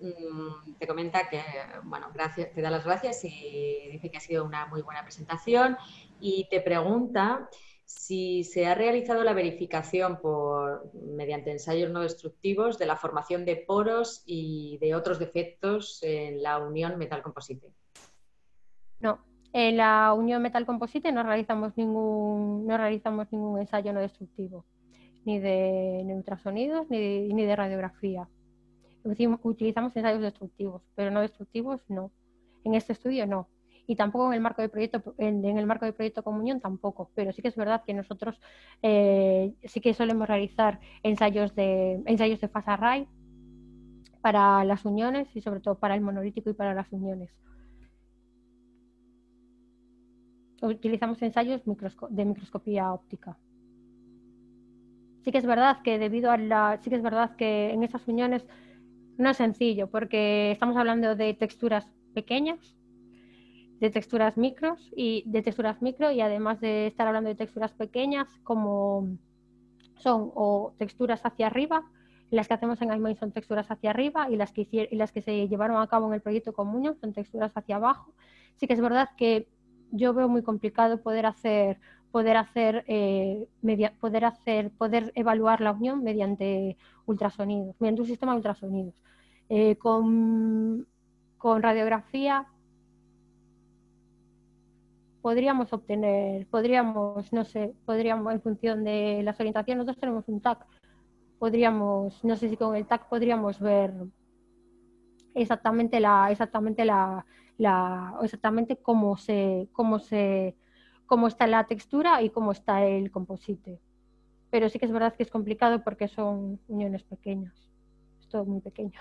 Mm, te comenta que, bueno, te da las gracias y dice que ha sido una muy buena presentación y te pregunta si se ha realizado la verificación por, mediante ensayos no destructivos de la formación de poros y de otros defectos en la unión metal-composite. No, en la unión metal-composite no realizamos ningún, no realizamos ningún ensayo no destructivo, ni de ultrasonidos ni ni de radiografía utilizamos ensayos destructivos, pero no destructivos no. En este estudio no. Y tampoco en el marco del proyecto, en, el marco del proyecto Comunión tampoco. Pero sí que es verdad que nosotros eh, sí que solemos realizar ensayos de ensayos de fase array para las uniones y sobre todo para el monolítico y para las uniones. Utilizamos ensayos de microscopía óptica sí que es verdad que debido a la sí que es verdad que en esas uniones no es sencillo porque estamos hablando de texturas pequeñas, de texturas micros y de texturas micro y además de estar hablando de texturas pequeñas como son o texturas hacia arriba, las que hacemos en iMain son texturas hacia arriba y las que y las que se llevaron a cabo en el proyecto Comunión son texturas hacia abajo. Sí que es verdad que yo veo muy complicado poder hacer poder hacer, eh, poder hacer, poder evaluar la unión mediante ultrasonidos, mediante un sistema de ultrasonidos. Eh, con, con radiografía podríamos obtener, podríamos, no sé, podríamos en función de las orientaciones, nosotros tenemos un TAC, podríamos, no sé si con el TAC podríamos ver exactamente la, exactamente la, la exactamente cómo se, cómo se cómo está la textura y cómo está el composite. Pero sí que es verdad que es complicado porque son uniones pequeñas. Es todo muy pequeño.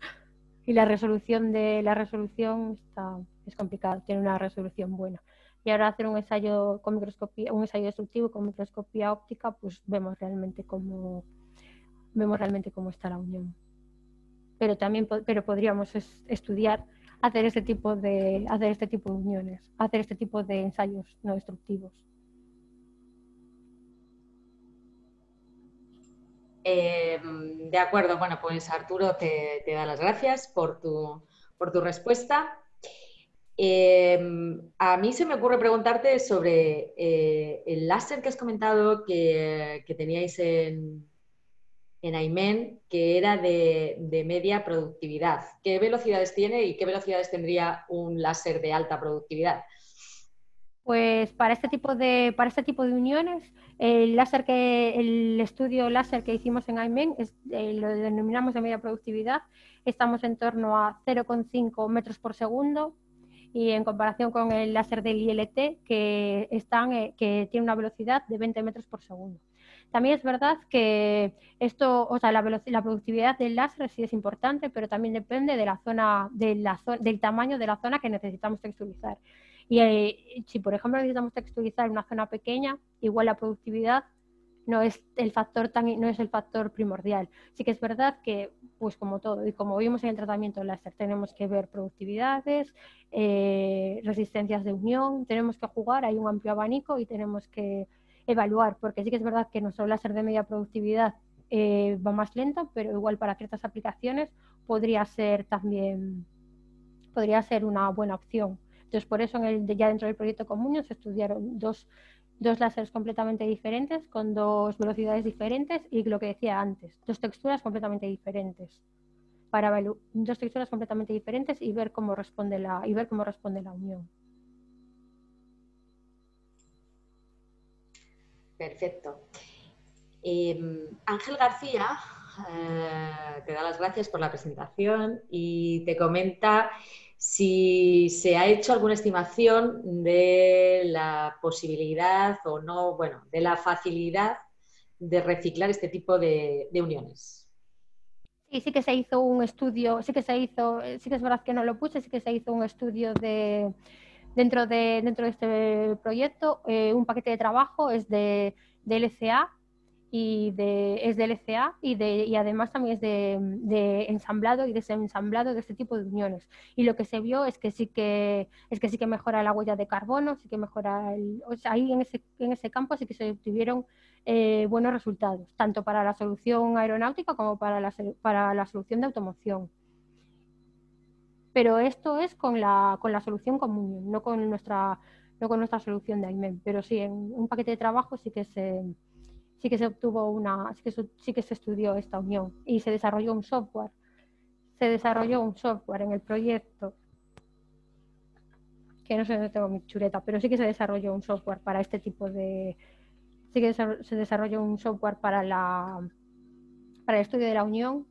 y la resolución de la resolución está, es complicada, tiene una resolución buena. Y ahora hacer un ensayo con microscopía, un ensayo destructivo con microscopía óptica, pues vemos realmente cómo vemos realmente cómo está la unión. Pero también pero podríamos estudiar hacer este tipo de, hacer este tipo de uniones, hacer este tipo de ensayos no destructivos. Em, de acuerdo, bueno, pues Arturo te, da las gracias por tu, por tu respuesta. Em, a mí se me ocurre preguntarte sobre eh, el láser que has comentado que, teníais en, en AIMEN que era de, media productividad. ¿Qué velocidades tiene y qué velocidades tendría un láser de alta productividad? Pues para este tipo de, para este tipo de uniones, el láser que, el estudio láser que hicimos en AIMEN eh, lo denominamos de media productividad. Estamos en torno a 0,5 metros por segundo y en comparación con el láser del ILT que, están, eh, que tiene una velocidad de 20 metros por segundo. También es verdad que esto, o sea, la, la productividad del láser sí es importante, pero también depende de la zona, de la del tamaño de la zona que necesitamos texturizar. Y eh, si, por ejemplo, necesitamos texturizar una zona pequeña, igual la productividad no es el factor tan, no es el factor primordial. Sí que es verdad que, pues como todo, y como vimos en el tratamiento láser, tenemos que ver productividades, eh, resistencias de unión, tenemos que jugar, hay un amplio abanico y tenemos que evaluar, porque sí que es verdad que nuestro láser de media productividad eh, va más lento, pero igual para ciertas aplicaciones podría ser también podría ser una buena opción. Entonces, por eso en el, ya dentro del proyecto común se estudiaron dos, dos láseres completamente diferentes, con dos velocidades diferentes y lo que decía antes, dos texturas completamente diferentes. Para dos texturas completamente diferentes y ver cómo responde la, y ver cómo responde la unión. Perfecto. Em, Ángel García eh, te da las gracias por la presentación y te comenta si se ha hecho alguna estimación de la posibilidad o no, bueno, de la facilidad de reciclar este tipo de, uniones. Sí, sí que se hizo un estudio, sí que se hizo, sí que es verdad que no lo puse, sí que se hizo un estudio de dentro de dentro de este proyecto, eh, un paquete de trabajo es de, de LCA y de, es de LCA y, de, y además también es de, de, ensamblado y desensamblado de este tipo de uniones. Y lo que se vio es que sí que, es que, sí que mejora la huella de carbono, sí que mejora el, ahí en ese, en ese campo sí que se obtuvieron eh, buenos resultados, tanto para la solución aeronáutica como para la, para la solución de automoción. Pero esto es con la, con la solución común, no con nuestra, no con nuestra solución de AIMEN. Pero sí, en un paquete de trabajo sí que se sí que se obtuvo una, sí que, sí que se estudió esta unión y se desarrolló un software. Se desarrolló un software en el proyecto, que no sé dónde tengo mi chuleta, pero sí que se desarrolló un software para este tipo de, sí que se desarrolló un software para la, para el estudio de la unión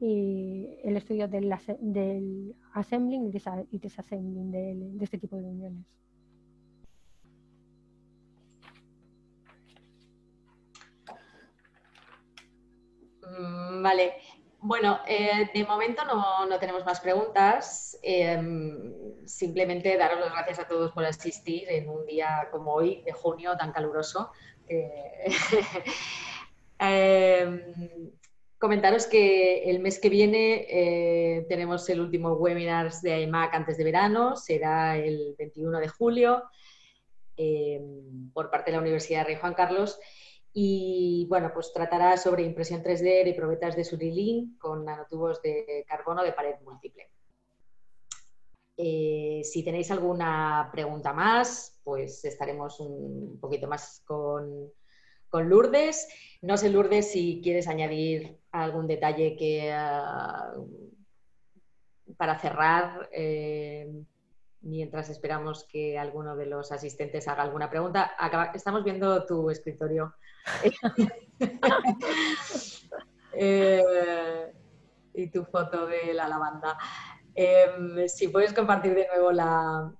y el estudio del, del assembling y desassembling de este tipo de uniones. Vale. Bueno, eh, de momento no, tenemos más preguntas. Em, simplemente daros las gracias a todos por asistir en un día como hoy, de junio, tan caluroso. Em, comentaros que el mes que viene eh, tenemos el último webinar de IMAC antes de verano, será el 21 de julio em, por parte de la Universidad de Rey Juan Carlos y bueno, pues tratará sobre impresión 3D de probetas de Surilin con nanotubos de carbono de pared múltiple. Eh, si tenéis alguna pregunta más, pues estaremos un poquito más con, Lourdes. No sé, Lourdes, si quieres añadir algún detalle que ah, para cerrar. Eh, mientras esperamos que alguno de los asistentes haga alguna pregunta. estamos viendo tu escritorio. Eh, y tu foto de la lavanda. Em, si puedes compartir de nuevo la...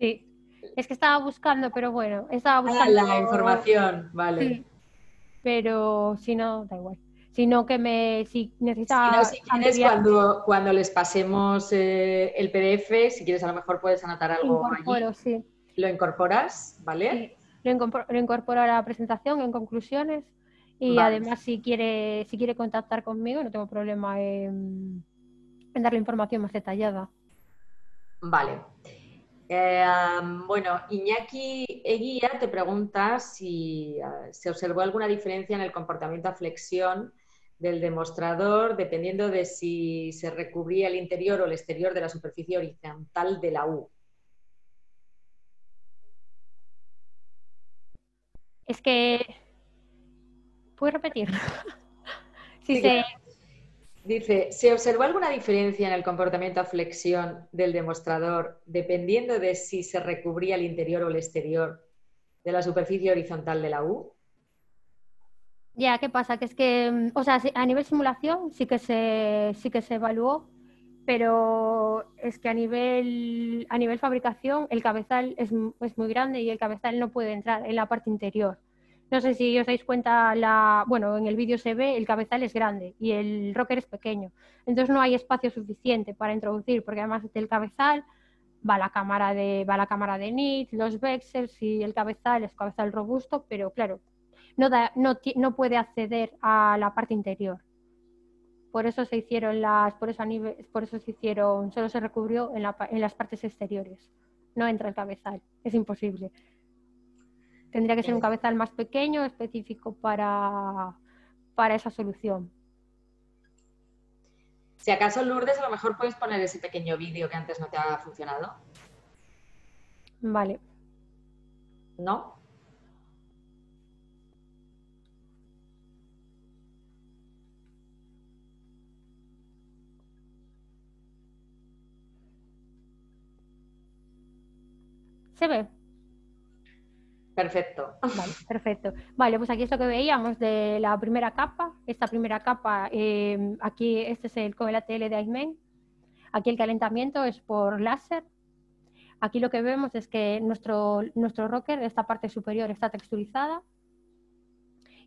Sí, es que estaba buscando, pero bueno, estaba ah, buscando... la información, vale. Pero si no, da igual sino que me, si necesitas... Si, quieres, cuando, cuando les pasemos eh, el PDF, si quieres a lo mejor puedes anotar algo allí. Sí. Lo incorporas, ¿vale? Lo, incorporo, a la presentación en conclusiones y además si quiere, si quiere contactar conmigo no tengo problema en, en darle información más detallada. Vale. Eh, bueno, Iñaki Eguía te pregunta si eh, se observó alguna diferencia en el comportamiento a flexión del demostrador dependiendo de si se recubría el interior o el exterior de la superficie horizontal de la U. Es que... ¿Puedes repetir? Dice, ¿se observó alguna diferencia en el comportamiento a flexión del demostrador dependiendo de si se recubría el interior o el exterior de la superficie horizontal de la U? Ya, ¿qué pasa? Que es que, mm, o sea, a nivel simulación sí que se, sí que se evaluó, pero es que a nivel, a nivel fabricación el cabezal es, es muy grande y el cabezal no puede entrar en la parte interior. No sé si os dais cuenta, la, bueno, en el vídeo se ve, el cabezal es grande y el rocker es pequeño. Entonces no hay espacio suficiente para introducir, porque además del cabezal va la cámara de, va la cámara de NIT, los vexels y el cabezal es cabezal robusto, pero claro, no, no, puede acceder a la parte interior. Por eso se hicieron las, por eso, por eso se hicieron, solo se recubrió en, las partes exteriores. No entra el cabezal, es imposible. Tendría que ser un cabezal más pequeño, específico para, para esa solución. Si acaso, Lourdes, a lo mejor puedes poner ese pequeño vídeo que antes no te ha funcionado. Vale. ¿No? ¿Se ve? Perfecto. Vale, perfecto. Vale, pues aquí es lo que veíamos de la primera capa. Esta primera capa, eh, aquí este es el, con el ATL de AIMEN. Aquí el calentamiento es por láser. Aquí lo que vemos es que nuestro, nuestro rocker, esta parte superior, está texturizada.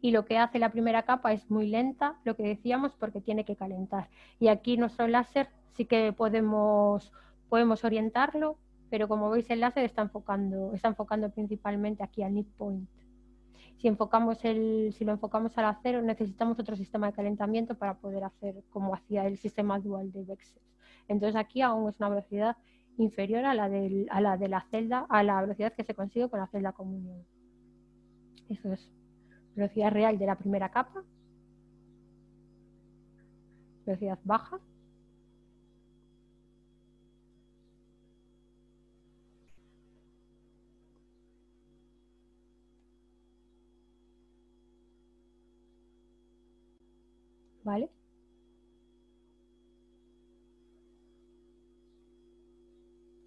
Y lo que hace la primera capa es muy lenta, lo que decíamos, porque tiene que calentar. Y aquí nuestro láser sí que podemos, podemos orientarlo pero como veis el láser está enfocando, está enfocando principalmente aquí al nip point. Si, enfocamos el, si lo enfocamos al acero, necesitamos otro sistema de calentamiento para poder hacer como hacía el sistema dual de Vexes. Entonces aquí aún es una velocidad inferior a la, a la de la celda, a la velocidad que se consigue con la celda comunión. Eso es velocidad real de la primera capa, velocidad baja ¿vale?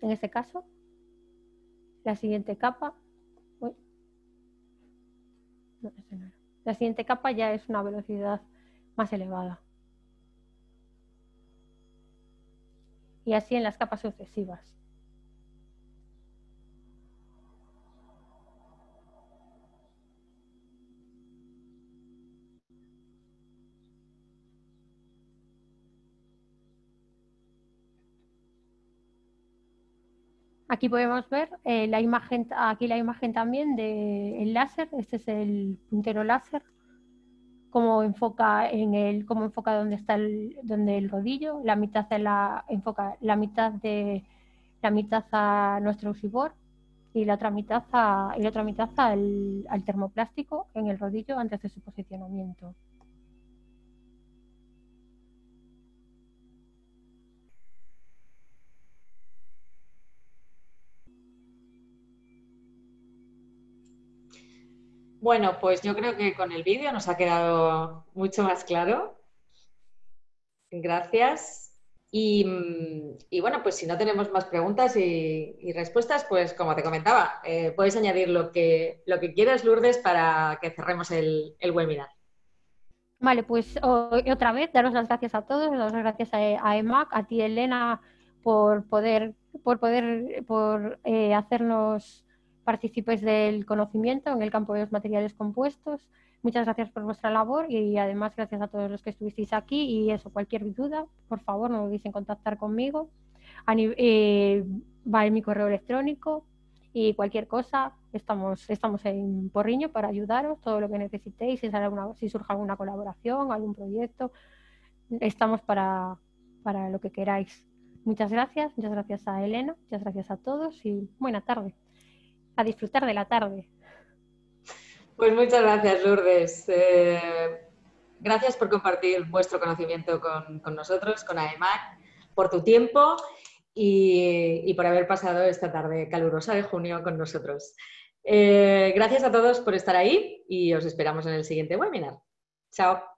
En este caso, la siguiente capa, la siguiente capa ya es una velocidad más elevada. Y así en las capas sucesivas. Aquí podemos ver eh, la imagen, aquí la imagen también del láser, este es el puntero láser, cómo enfoca en el, cómo enfoca donde está el, donde el rodillo, la mitad de la, enfoca la mitad de la mitad a nuestro usibor y la otra mitad a, y la otra mitad al termoplástico en el rodillo antes de su posicionamiento. Bueno, pues yo creo que con el vídeo nos ha quedado mucho más claro. Gracias. Y, bueno, pues si no tenemos más preguntas y, respuestas, pues como te comentaba, eh, puedes añadir lo que, lo que quieras, Lourdes, para que cerremos el, webinar. Vale, pues otra vez daros las gracias a todos, daros las gracias a, EMAC, a ti Elena, por poder, por poder, por eh, hacernos participes del conocimiento en el campo de los materiales compuestos. Muchas gracias por vuestra labor y además gracias a todos los que estuvisteis aquí y eso, cualquier duda, por favor, no dudéis en contactar conmigo. Eh, va en mi correo electrónico y cualquier cosa, estamos, estamos en Porriño para ayudaros, todo lo que necesitéis, si, alguna, si surge alguna colaboración, algún proyecto, estamos para, para lo que queráis. Muchas gracias, muchas gracias a Elena, muchas gracias a todos y buena tarde a disfrutar de la tarde. Pues muchas gracias, Lourdes. Eh, gracias por compartir vuestro conocimiento con, nosotros, con AEMAC, por tu tiempo y, por haber pasado esta tarde calurosa de junio con nosotros. Eh, gracias a todos por estar ahí y os esperamos en el siguiente webinar. Chao.